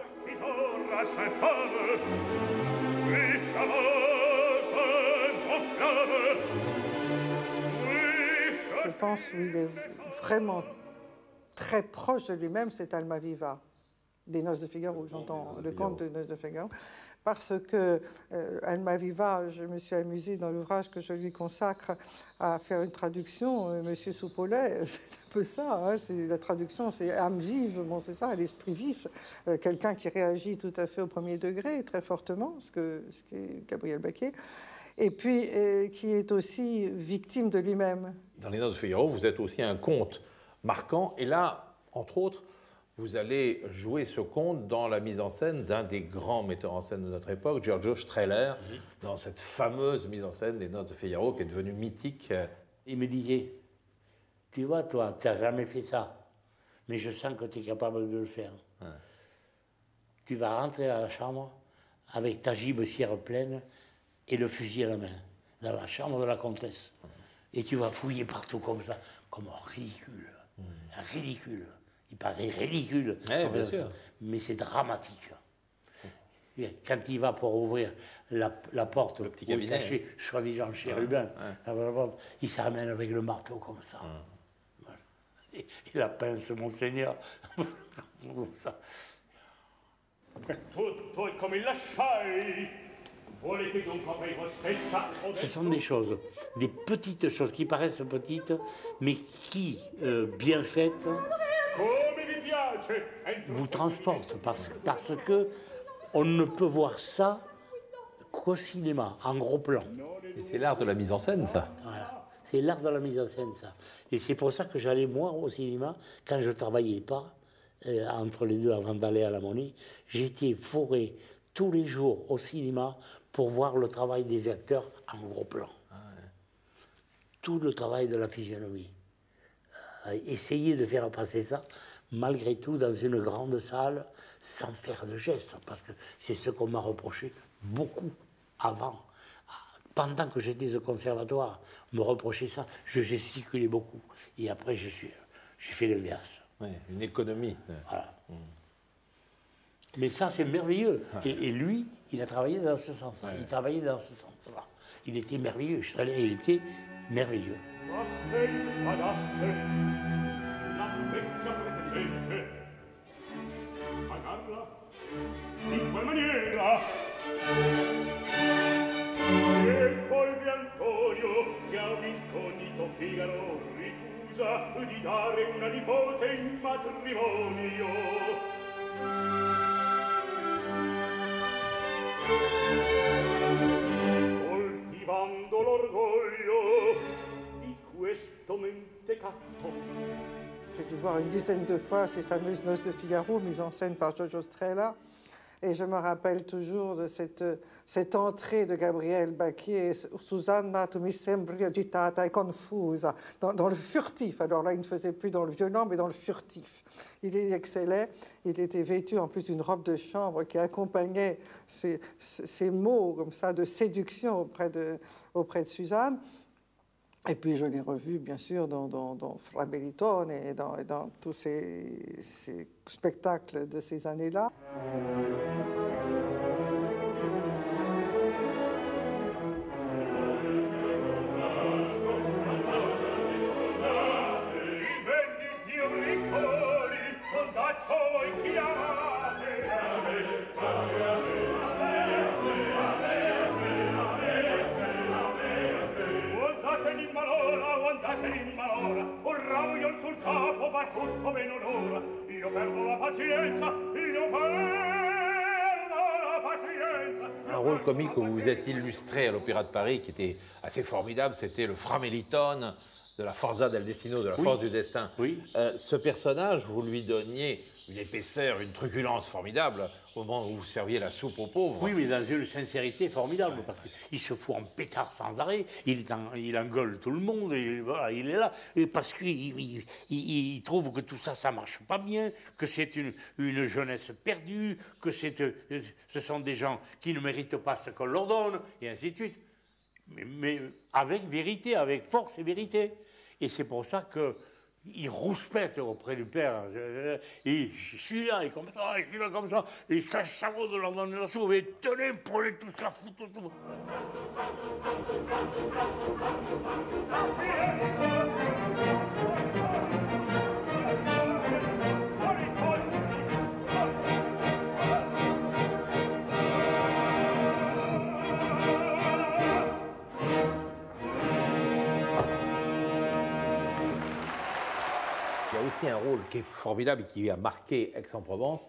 Pense où il est vraiment très proche de lui-même, c'est Almaviva, des Noces de Figaro, j'entends, le conte des Noces de Figaro. Parce que euh, Almaviva, je me suis amusée dans l'ouvrage que je lui consacre à faire une traduction. euh, Monsieur Soupollet, c'est un peu ça, hein, c'est la traduction, c'est âme vive, bon, c'est ça, l'esprit vif, euh, quelqu'un qui réagit tout à fait au premier degré, très fortement, ce que ce qu'est Gabriel Baquet, et puis euh, qui est aussi victime de lui-même. Dans les Noces de Figaro, vous êtes aussi un conte marquant. Et là, entre autres, vous allez jouer ce conte dans la mise en scène d'un des grands metteurs en scène de notre époque, Giorgio Strehler, dans cette fameuse mise en scène des Noces de Figaro qui est devenue mythique. Il me disait, tu vois, toi, tu n'as jamais fait ça, mais je sens que tu es capable de le faire. Tu vas rentrer dans la chambre avec ta gibecière pleine et le fusil à la main, dans la chambre de la comtesse. Et tu vas fouiller partout comme ça, comme ridicule. Ridicule. Il paraît ridicule. Ouais, comme bien ça. sûr. Mais c'est dramatique. Quand il va pour ouvrir la, la porte, le petit cabinet, caché, soi-disant chérubin, la porte, il s'amène avec le marteau comme ça. Voilà. Et, et la pince, monseigneur. Comme ça. tutto è come lasciai. Ce sont des choses, des petites choses qui paraissent petites, mais qui, euh, bien faites, vous transportent parce, parce que on ne peut voir ça qu'au cinéma, en gros plan. Et c'est l'art de la mise en scène, ça. Voilà. C'est l'art de la mise en scène, ça. Et c'est pour ça que j'allais, moi, au cinéma, quand je travaillais pas, euh, entre les deux, avant d'aller à la monnaie, j'étais foré tous les jours au cinéma pour voir le travail des acteurs en gros plan. Tout le travail de la physionomie. Euh, essayer de faire passer ça, malgré tout, dans une grande salle, sans faire de gestes, parce que c'est ce qu'on m'a reproché beaucoup avant. Pendant que j'étais au conservatoire, on me reprochait ça, je gesticulais beaucoup. Et après, je suis, j'ai fait l'inverse. Ouais, une économie. Voilà. Mais ça, c'est merveilleux. Et, et lui, il a travaillé dans ce sens-là. Il travaillait dans ce sens-là. Il était merveilleux. Strehler, il était merveilleux. Basse pagasse la vecchia pretendente. Pagarla in qual maniera? E poi vi Antonio, che a un incognito Figaro ricusa di dare una nipote in matrimonio. L'orgoglio. J'ai dû voir une dizaine de fois ces fameuses Noces de Figaro mises en scène par Giorgio Strehla. Et je me rappelle toujours de cette, entrée de Gabriel Bacchier, Susanna, tu mi sembri agitata e confusa, dans, le furtif. Alors là, il ne faisait plus dans le violent, mais dans le furtif. Il y excellait. Il était vêtu en plus d'une robe de chambre qui accompagnait ces, ces mots comme ça de séduction auprès de, auprès de Suzanne. Et puis je l'ai revu, bien sûr, dans, dans, dans et dans, tous ces spectacles de ces années-là. La. Un rôle comique où vous vous êtes illustré à l'Opéra de Paris qui était assez formidable, c'était le Frameliton de la Forza del Destino, de la Oui. force du destin. Oui. ce personnage, vous lui donniez une épaisseur, une truculence formidable au moment où vous serviez la soupe aux pauvres. Oui, mais dans une sincérité formidable. parce qu'il se fout en pétard sans arrêt. Il, en- il engueule tout le monde. Et voilà, il est là. Et parce qu'il il, il- il trouve que tout ça, ça marche pas bien, que c'est une, une jeunesse perdue, que c'est, euh, ce sont des gens qui ne méritent pas ce qu'on leur donne, et ainsi de suite. Mais, mais avec vérité, avec force et vérité. Et c'est pour ça que il rouspète auprès du père. Et je suis là, et comme ça, je suis là comme ça. Il cache sa voix de leur donner la tenez, prenez tout ça, foutez tout. Aussi un rôle qui est formidable et qui a marqué Aix-en-Provence,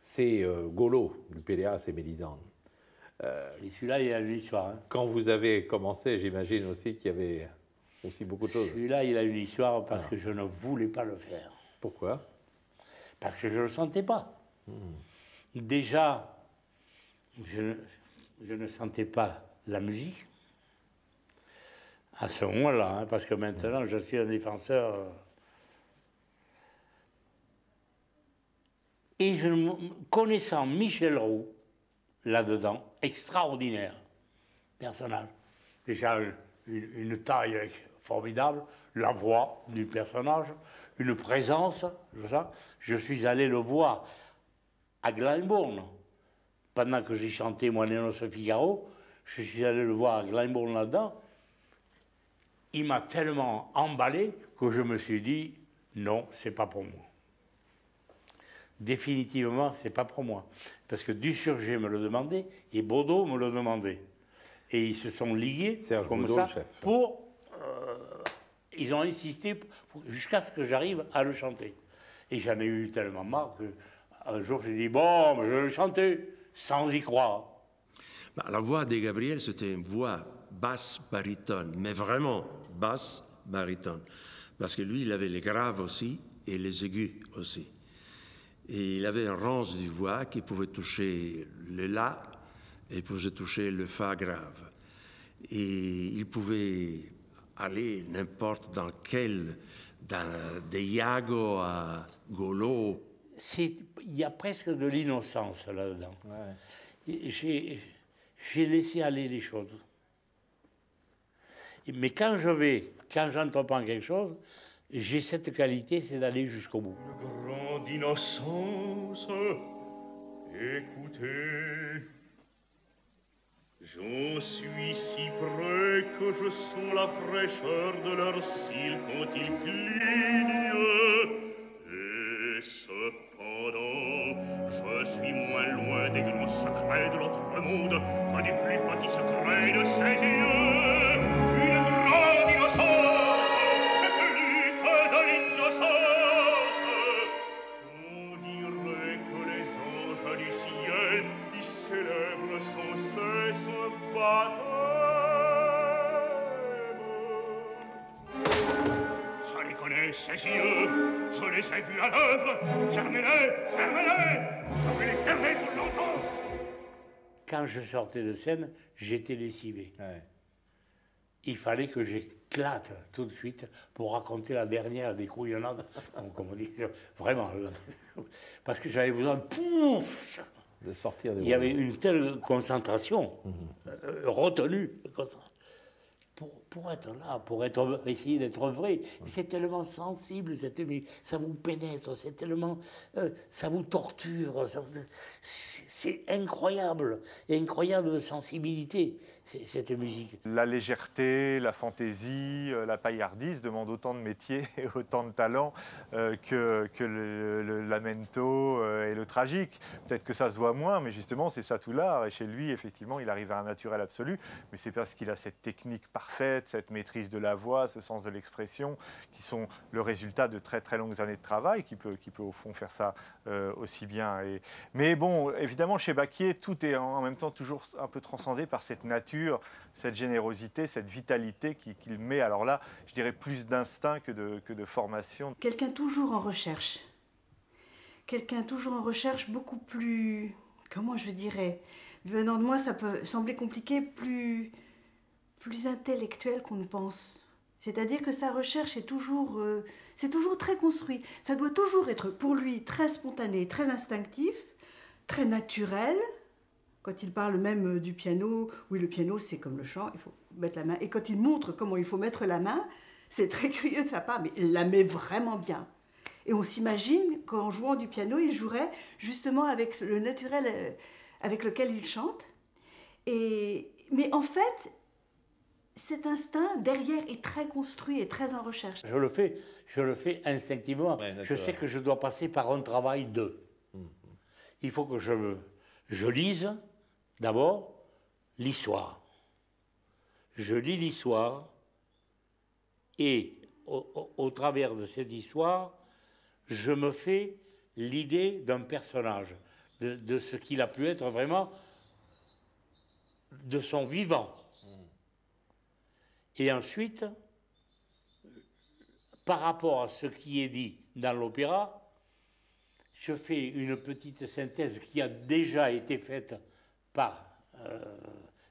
c'est euh, Golo, du Péléas et Mélisande. Euh, et celui-là, il a une histoire. hein. Quand vous avez commencé, j'imagine aussi qu'il y avait aussi beaucoup de choses. Celui-là, il a une histoire parce que je ne voulais pas le faire. Pourquoi? Parce que je ne le sentais pas. Déjà, je ne, je ne sentais pas la musique à ce moment-là, hein, parce que maintenant, je suis un défenseur. Et connaissant Michel Roux, là-dedans, extraordinaire personnage. Déjà une, taille formidable, la voix du personnage, une présence, tout ça. Je suis allé le voir à Glyndebourne. Pendant que j'ai chanté Moi Nénos Figaro, je suis allé le voir à Glyndebourne là-dedans. Il m'a tellement emballé que je me suis dit non, c'est pas pour moi. Définitivement, c'est pas pour moi. Parce que Dusurgé me le demandait et Baudot me le demandait. Et ils se sont liés comme Baudot, ça chef. pour. euh, ils ont insisté jusqu'à ce que j'arrive à le chanter. Et j'en ai eu tellement marre que un jour j'ai dit bon, je vais le chanter sans y croire. Bah, la voix de Gabriel, c'était une voix basse baryton, mais vraiment basse baryton. Parce que lui, il avait les graves aussi et les aigus aussi. Et il avait un range de voix qui pouvait toucher le la et pouvait toucher le fa grave. Et il pouvait aller n'importe dans quel, dans, de Iago à Golo. Il y a presque de l'innocence là-dedans. J'ai laissé aller les choses. Mais quand je vais, quand j'entreprends quelque chose, j'ai cette qualité, c'est d'aller jusqu'au bout. grande innocence. Écoutez, j'en suis si près que je sens la fraîcheur de leurs cils quand ils clignent. Et cependant, je suis moins loin des grands secrets de l'autre monde que des plus petits secrets de ses yeux. Les yeux, je les ai vus à l'œuvre. Fermez-les, fermez-les, je vais les fermer pour longtemps. Quand je sortais de scène, j'étais lessivé. Il fallait que j'éclate tout de suite pour raconter la dernière des couillonnades, comme, on dit. Vraiment. Parce que j'avais besoin de pouf De sortir des Il y avait une telle concentration, euh, retenue, pour, pour être là, pour être, essayer d'être vrai. C'est tellement sensible, ça vous pénètre, c'est tellement. euh, ça vous torture, c'est incroyable, incroyable de sensibilité. cette musique. La légèreté, la fantaisie, euh, la paillardise demandent autant de métiers et autant de talent euh, que, que le, le lamento et le tragique. Peut-être que ça se voit moins, mais justement, c'est ça tout l'art. Et chez lui, effectivement, il arrive à un naturel absolu. Mais c'est parce qu'il a cette technique parfaite, cette maîtrise de la voix, ce sens de l'expression, qui sont le résultat de très très longues années de travail, qui peut, qui peut au fond faire ça euh, aussi bien. Et, mais bon, évidemment, chez Baquier, tout est en même temps toujours un peu transcendé par cette nature, cette générosité, cette vitalité qui- qu'il met. Alors là, je dirais plus d'instinct que de, que de formation. Quelqu'un toujours en recherche. Quelqu'un toujours en recherche, beaucoup plus. Comment je dirais Venant de moi, ça peut sembler compliqué, plus, plus intellectuel qu'on ne pense. C'est-à-dire que sa recherche est toujours. euh, c'est toujours très construit. Ça doit toujours être pour lui très spontané, très instinctif, très naturel. Quand il parle même euh, du piano, oui, le piano c'est comme le chant, il faut mettre la main. Et quand il montre comment il faut mettre la main, c'est très curieux de sa part, mais il la met vraiment bien. Et on s'imagine qu'en jouant du piano, il jouerait justement avec le naturel euh, avec lequel il chante. Et, mais en fait, cet instinct derrière est très construit et très en recherche. Je le fais, je le fais instinctivement. je sais que je dois passer par un travail de. Il faut que je, je lise d'abord l'histoire. Je lis l'histoire et au, au- au travers de cette histoire, je me fais l'idée d'un personnage, de, de ce qu'il a pu être vraiment de son vivant. Et ensuite, par rapport à ce qui est dit dans l'opéra, je fais une petite synthèse qui a déjà été faite par euh,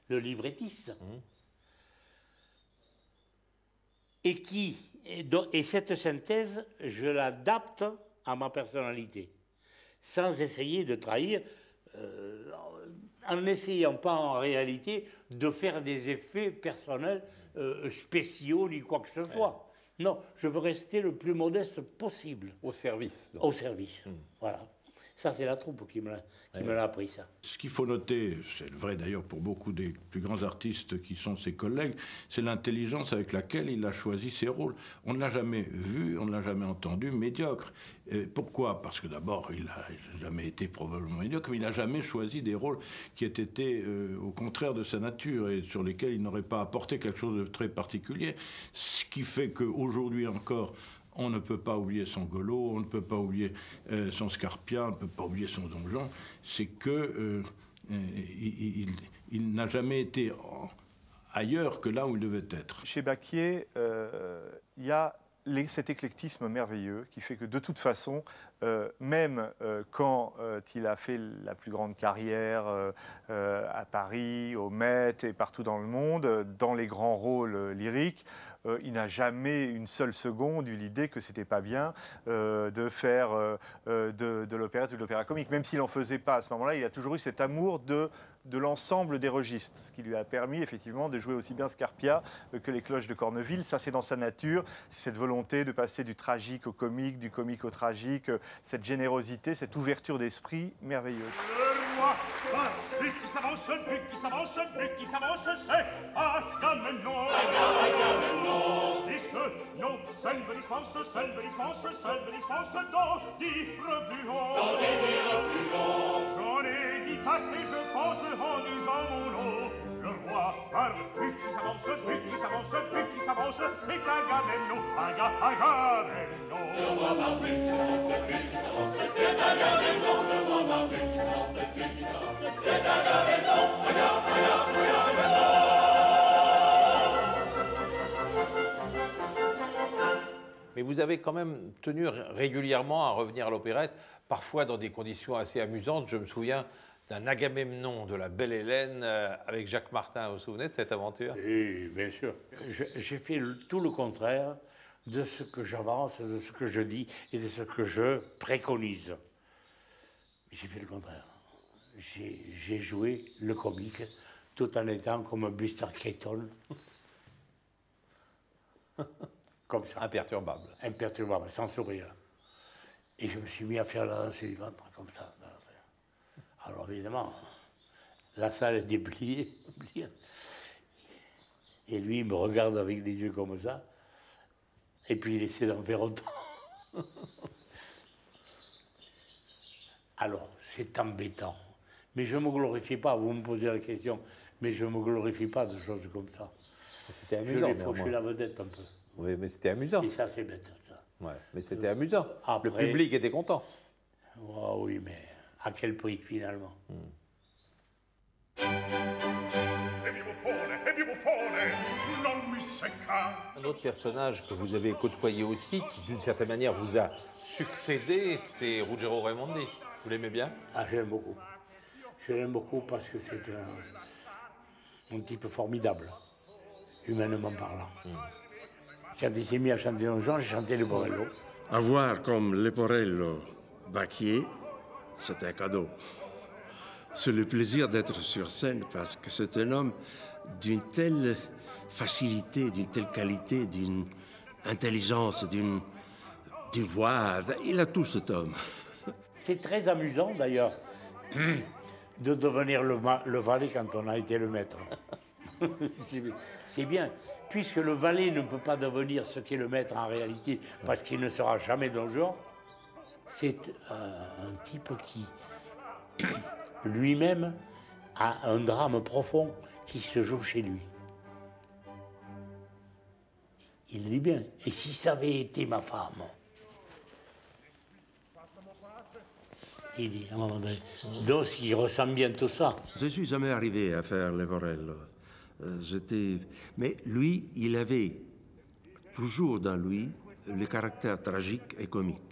le librettiste. Et, qui, et, do- et cette synthèse, je l'adapte à ma personnalité, sans essayer de trahir, euh, en n'essayant pas en réalité de faire des effets personnels euh, spéciaux ni quoi que ce soit. Non, je veux rester le plus modeste possible. Au service. Au service. Voilà. Ça, c'est la troupe qui me l'a appris, ça. Ce qu'il faut noter, c'est vrai d'ailleurs pour beaucoup des plus grands artistes qui sont ses collègues, c'est l'intelligence avec laquelle il a choisi ses rôles. On ne l'a jamais vu, on ne l'a jamais entendu médiocre. Et pourquoi? Parce que d'abord, il n'a jamais été probablement médiocre, mais il n'a jamais choisi des rôles qui aient été euh, au contraire de sa nature et sur lesquels il n'aurait pas apporté quelque chose de très particulier. Ce qui fait qu'aujourd'hui encore, on ne peut pas oublier son Golo, on ne peut pas oublier euh, son Scarpia, on ne peut pas oublier son donjon. C'est que euh, euh, il, n'a jamais été ailleurs que là où il devait être. Chez Baquier, il y a cet éclectisme merveilleux qui fait que de toute façon, euh, même euh, quand euh, il a fait la plus grande carrière à Paris, au Met et partout dans le monde, dans les grands rôles lyriques, il n'a jamais une seule seconde eu l'idée que c'était pas bien de faire de, de l'opérette ou de l'opéra comique. Même s'il n'en faisait pas à ce moment-là, il a toujours eu cet amour de, de l'ensemble des registres, ce qui lui a permis effectivement de jouer aussi bien Scarpia que les cloches de Corneville. Ça, c'est dans sa nature, c'est cette volonté de passer du tragique au comique, du comique au tragique, cette générosité, cette ouverture d'esprit merveilleuse. Le roi, lui qui s'avance, lui qui s'avance, lui qui s'avance, c'est Agamemnon. Agamemnon. Et ce nom, seul me dispense, seul me dispense, seul me dispense d'en dire plus long. D'en dire plus long. J'en ai dit assez, je pense, en disant mon nom. Le roi parle, lui qui s'avance, lui qui s'avance, lui qui s'avance, c'est Agamemnon, Aga, Agamemnon. Le roi parle, lui qui s'avance, lui qui s'avance, c'est Agamemnon. Le roi parle, lui qui s'avance, lui qui s'avance, c'est Agamemnon. Aga, Aga, Agamemnon. Mais vous avez quand même tenu régulièrement à revenir à l'opérette, parfois dans des conditions assez amusantes. Je me souviens d'un Agamemnon de la Belle Hélène euh, avec Jacques Martin. Vous vous souvenez de cette aventure? Oui, bien sûr. J'ai fait tout le contraire de ce que j'avance, de ce que je dis et de ce que je préconise. J'ai fait le contraire. J'ai joué le comique tout en étant comme un Buster Keaton. Comme ça. Imperturbable. Imperturbable, sans sourire. Et je me suis mis à faire la danse du ventre comme ça. Alors évidemment, la salle est dépliée. Et lui, il me regarde avec des yeux comme ça. Et puis il essaie d'en faire autant. Alors, c'est embêtant. Mais je ne me glorifie pas, vous me posez la question, mais je ne me glorifie pas de choses comme ça. C'était Je amusant. l'ai fauché la vedette un peu. Oui, mais c'était amusant. Et ça, c'est bête, ça. Ouais, mais c'était amusant. Après- Le public était content. Ah oui, mais à quel prix, finalement secca Un autre personnage que vous avez côtoyé aussi, qui d'une certaine manière vous a succédé, c'est Ruggero Raimondi. Vous l'aimez bien? Ah, j'aime beaucoup. Je l'aime beaucoup parce que c'est un, un type formidable, humainement parlant. Quand il s'est mis à chanter un genre, j'ai chanté le Borello. Avoir comme Leporello Bacquier, c'est un cadeau. C'est le plaisir d'être sur scène parce que c'est un homme d'une telle facilité, d'une telle qualité, d'une intelligence, d'une voix. Il a tout cet homme. C'est très amusant d'ailleurs de devenir le, le valet quand on a été le maître. C'est- C'est bien, puisque le valet ne peut pas devenir ce qu'est le maître en réalité, parce qu'il ne sera jamais donjon. C'est euh, un type qui lui-même a un drame profond qui se joue chez lui. Il dit bien, et si ça avait été ma femme? Il dit, moment donné. Donc, il ressent bien tout ça. Je suis jamais arrivé à faire Leporello. Euh, J'étais, mais lui, il avait toujours dans lui le caractère tragique et comique.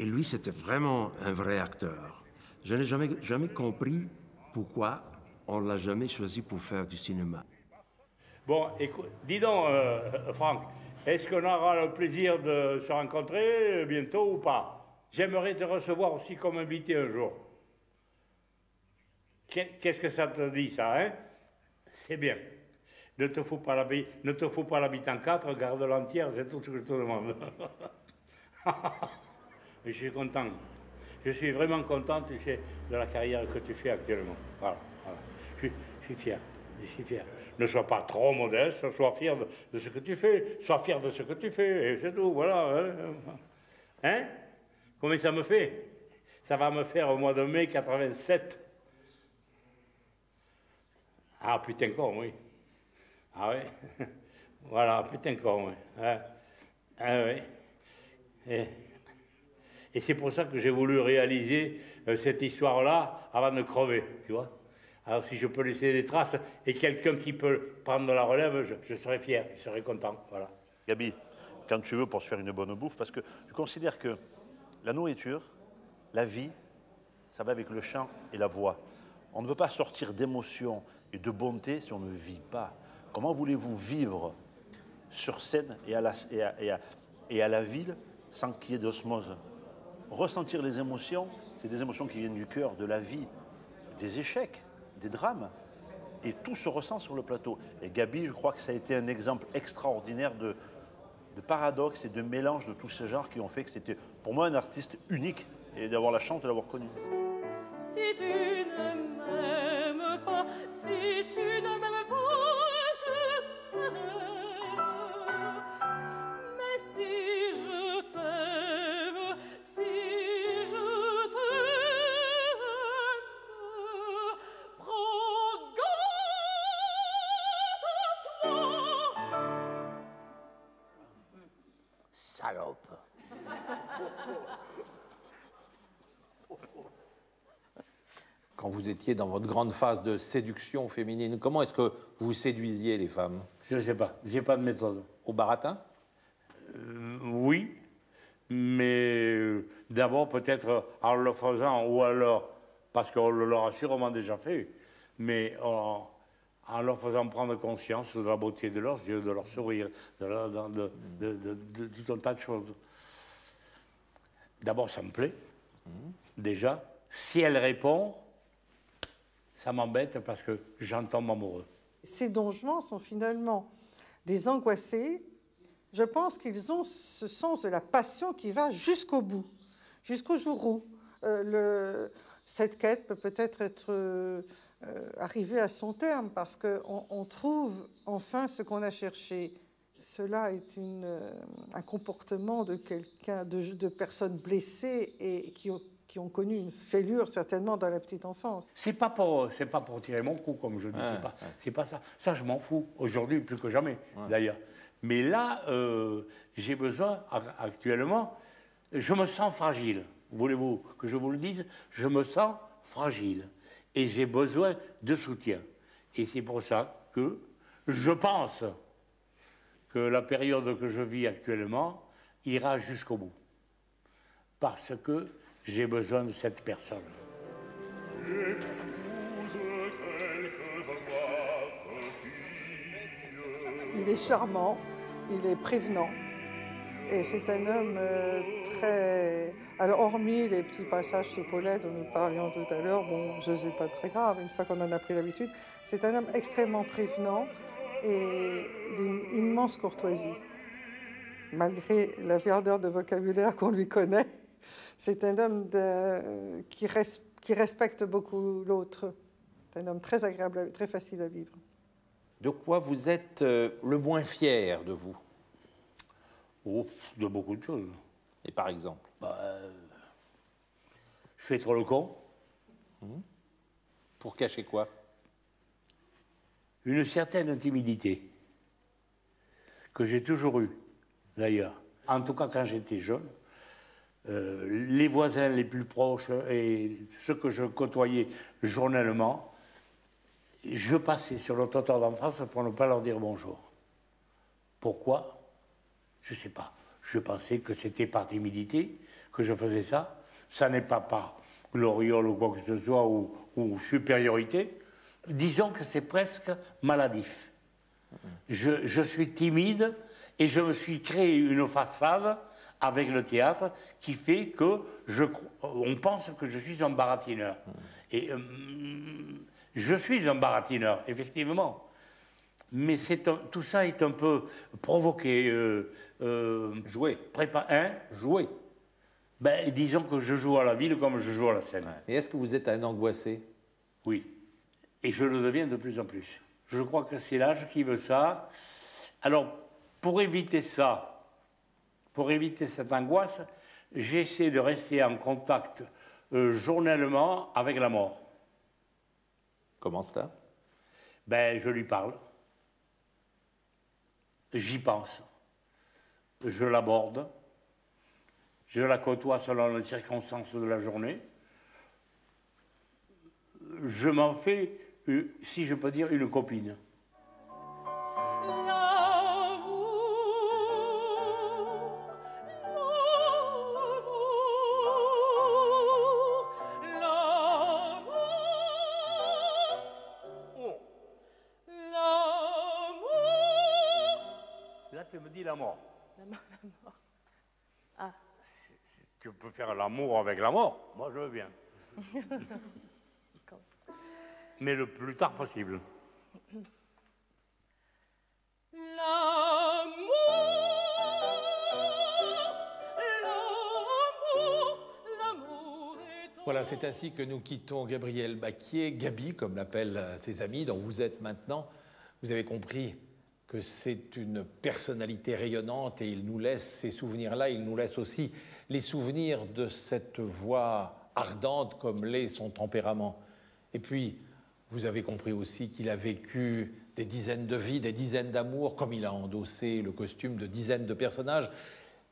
Et lui, c'était vraiment un vrai acteur. Je n'ai jamais, jamais compris pourquoi on l'a jamais choisi pour faire du cinéma. Bon, écoute, dis donc, euh, Franck, est-ce qu'on aura le plaisir de se rencontrer bientôt ou pas? J'aimerais te recevoir aussi comme invité un jour. Qu'est- Qu'est-ce que ça te dit, ça, hein? C'est bien. Ne te fous pas la bite, ne te fous pas la bite en quatre, garde l'entière, c'est tout ce que je te demande. je suis content. Je suis vraiment content de la carrière que tu fais actuellement. Voilà. Je, suis- fier. Je suis fier. Ne sois pas trop modeste, sois fier de, ce que tu fais. Sois fier de ce que tu fais, et c'est tout. Voilà. Hein, Hein Combien ça me fait? Ça va me faire au mois de mai 87. Ah, putain con, oui. Ah oui. voilà, putain con, oui. Ah, ah oui. Et, et c'est pour ça que j'ai voulu réaliser euh, cette histoire-là avant de crever, tu vois. Alors si je peux laisser des traces et quelqu'un qui peut prendre la relève, je, je serais fier, je serais content, voilà. Gabi, quand tu veux pour se faire une bonne bouffe, parce que je considère que la nourriture, la vie, ça va avec le chant et la voix. On ne peut pas sortir d'émotion et de bonté si on ne vit pas. Comment voulez-vous vivre sur scène et à la ville sans qu'il y ait d'osmose? Ressentir les émotions, c'est des émotions qui viennent du cœur, de la vie, des échecs, des drames. Et tout se ressent sur le plateau. Et Gabi, je crois que ça a été un exemple extraordinaire de, de paradoxe et de mélange de tous ces genres qui ont fait que c'était pour moi un artiste unique et d'avoir la chance de l'avoir connu. Si tu ne m'aimes pas, si tu ne m'aimes pas, je t'aime. Étiez dans votre grande phase de séduction féminine, comment est-ce que vous séduisiez les femmes? Je ne sais pas, j'ai pas de méthode. Au baratin? Euh, oui, mais euh, d'abord peut-être en le faisant, ou alors, parce qu'on le leur a sûrement déjà fait, mais en, en leur faisant prendre conscience de la beauté de leurs yeux, de leur sourire, de, tout un tas de choses. D'abord, ça me plaît, déjà. Si elle répond, ça m'embête parce que j'en tombe. Ces donjons sont finalement des angoissés. Je pense qu'ils ont ce sens de la passion qui va jusqu'au bout, jusqu'au jour où euh, cette quête peut peut-être être euh, arriver à son terme parce qu'on on trouve enfin ce qu'on a cherché. Cela est euh, un comportement de personnes blessées et qui ont, qui ont connu une fêlure certainement dans la petite enfance. C'est pas pour, c'est pas pour tirer mon coup, comme je dis. Ouais, c'est pas, c'est pas ça. Ça, je m'en fous. Aujourd'hui, plus que jamais, d'ailleurs. Mais là, euh, j'ai besoin, ac- actuellement, je me sens fragile. Voulez-vous que je vous le dise? Je me sens fragile. Et j'ai besoin de soutien. Et c'est pour ça que je pense que la période que je vis actuellement ira jusqu'au bout. Parce que j'ai besoin de cette personne. Il est charmant, il est prévenant. Et c'est un homme euh, très. Alors, hormis les petits passages sous Paulette dont nous parlions tout à l'heure, bon, je sais pas très grave, une fois qu'on en a pris l'habitude, c'est un homme extrêmement prévenant et d'une immense courtoisie. Malgré la verdeur de vocabulaire qu'on lui connaît, c'est un homme de- qui, res- qui respecte beaucoup l'autre. C'est un homme très agréable, très facile à vivre. De quoi vous êtes euh, le moins fier de vous? Oh, de beaucoup de choses. Et par exemple? Bah, euh, je fais trop le con. Pour cacher quoi? Une certaine timidité que j'ai toujours eue, d'ailleurs. En tout cas, quand j'étais jeune, euh, les voisins les plus proches et ceux que je côtoyais journellement, je passais sur le trottoir d'en face pour ne pas leur dire bonjour. Pourquoi? Je ne sais pas. Je pensais que c'était par timidité que je faisais ça. Ça n'est pas par gloriole ou quoi que ce soit ou, supériorité. Disons que c'est presque maladif. Je suis timide et je me suis créé une façade avec le théâtre qui fait que je, cro- on pense que je suis un baratineur. Et euh, je suis un baratineur, effectivement. Mais un- tout ça est un peu provoqué. Euh, Jouer. Prépa hein? Jouer. Ben, disons que je joue à la ville comme je joue à la scène. Et est-ce que vous êtes un angoissé? Oui. Et je le deviens de plus en plus. Je crois que c'est l'âge qui veut ça. Alors, pour éviter ça, pour éviter cette angoisse, j'essaie de rester en contact euh, journellement avec la mort. Comment ça? Ben, je lui parle. J'y pense. Je l'aborde. Je la côtoie selon les circonstances de la journée. Je m'en fais, euh, si je peux dire, une copine. Me dis la mort. Ah. Tu peux faire l'amour avec la mort. Moi, je veux bien. Mais le plus tard possible. Voilà, c'est ainsi que nous quittons Gabriel Baquier, Gabi, comme l'appellent ses amis, dont vous êtes maintenant. Vous avez compris que c'est une personnalité rayonnante et il nous laisse ces souvenirs-là, il nous laisse aussi les souvenirs de cette voix ardente comme l'est son tempérament. Et puis, vous avez compris aussi qu'il a vécu des dizaines de vies, des dizaines d'amours, comme il a endossé le costume de dizaines de personnages,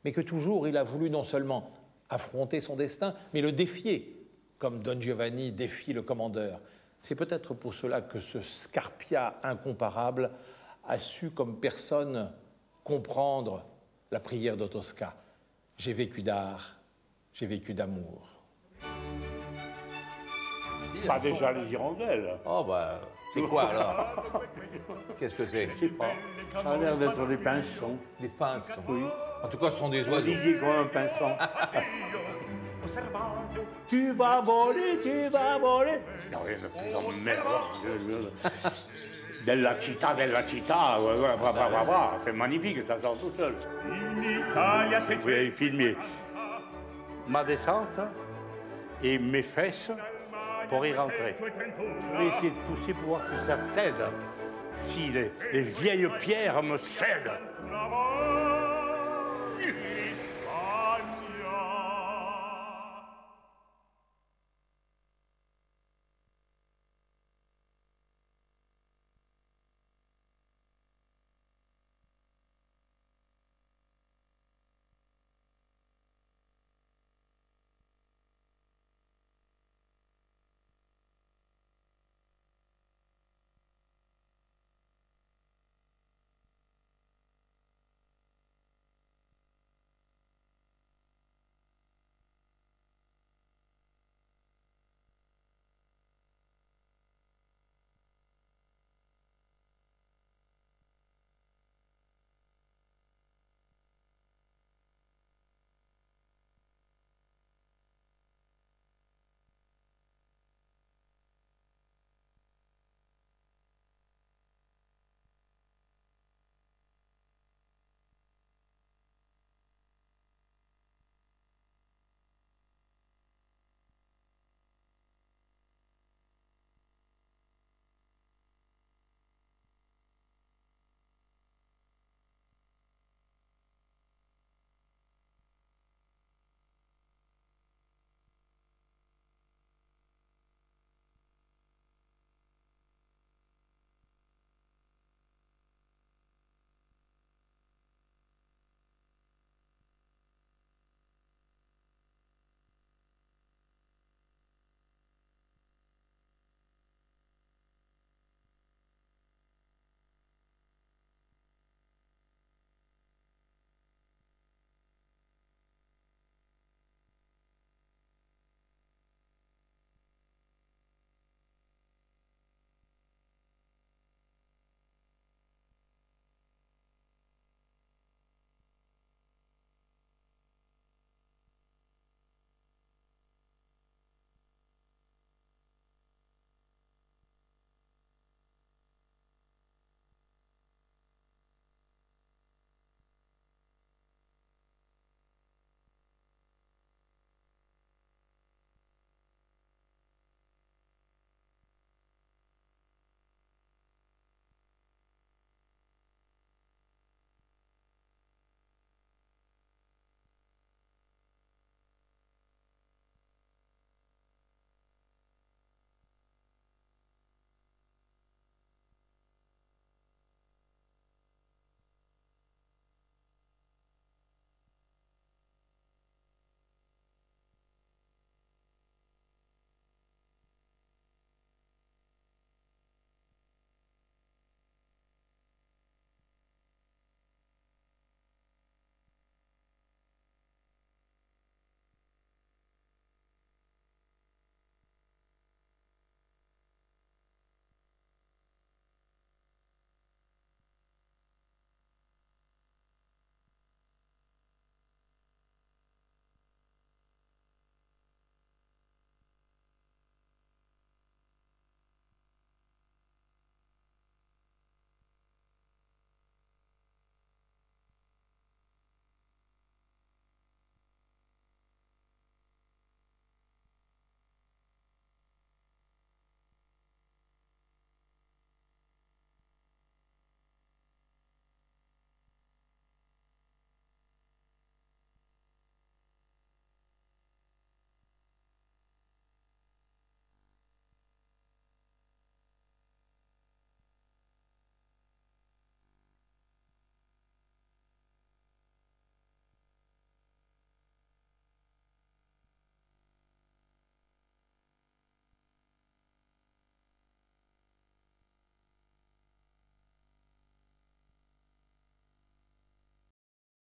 mais que toujours il a voulu non seulement affronter son destin, mais le défier, comme Don Giovanni défie le commandeur. C'est peut-être pour cela que ce Scarpia incomparable a su comme personne comprendre la prière de Tosca. J'ai vécu d'art, j'ai vécu d'amour. Pas déjà les hirondelles. Oh bah, c'est quoi alors Qu'est-ce que c'est Je sais pas. Ça a l'air d'être des pinsons. Des pinsons Oui. En tout cas, ce sont des oiseaux. dit comme un pinson. tu vas voler, tu vas voler. Non, rien de plus emmerdant. Della città, della città, c'est magnifique, ça sort tout seul. Vous pouvez filmer ma descente et mes fesses pour y rentrer. Je vais essayer de pousser pour voir si ça cède. Si les, les vieilles pierres me cèdent.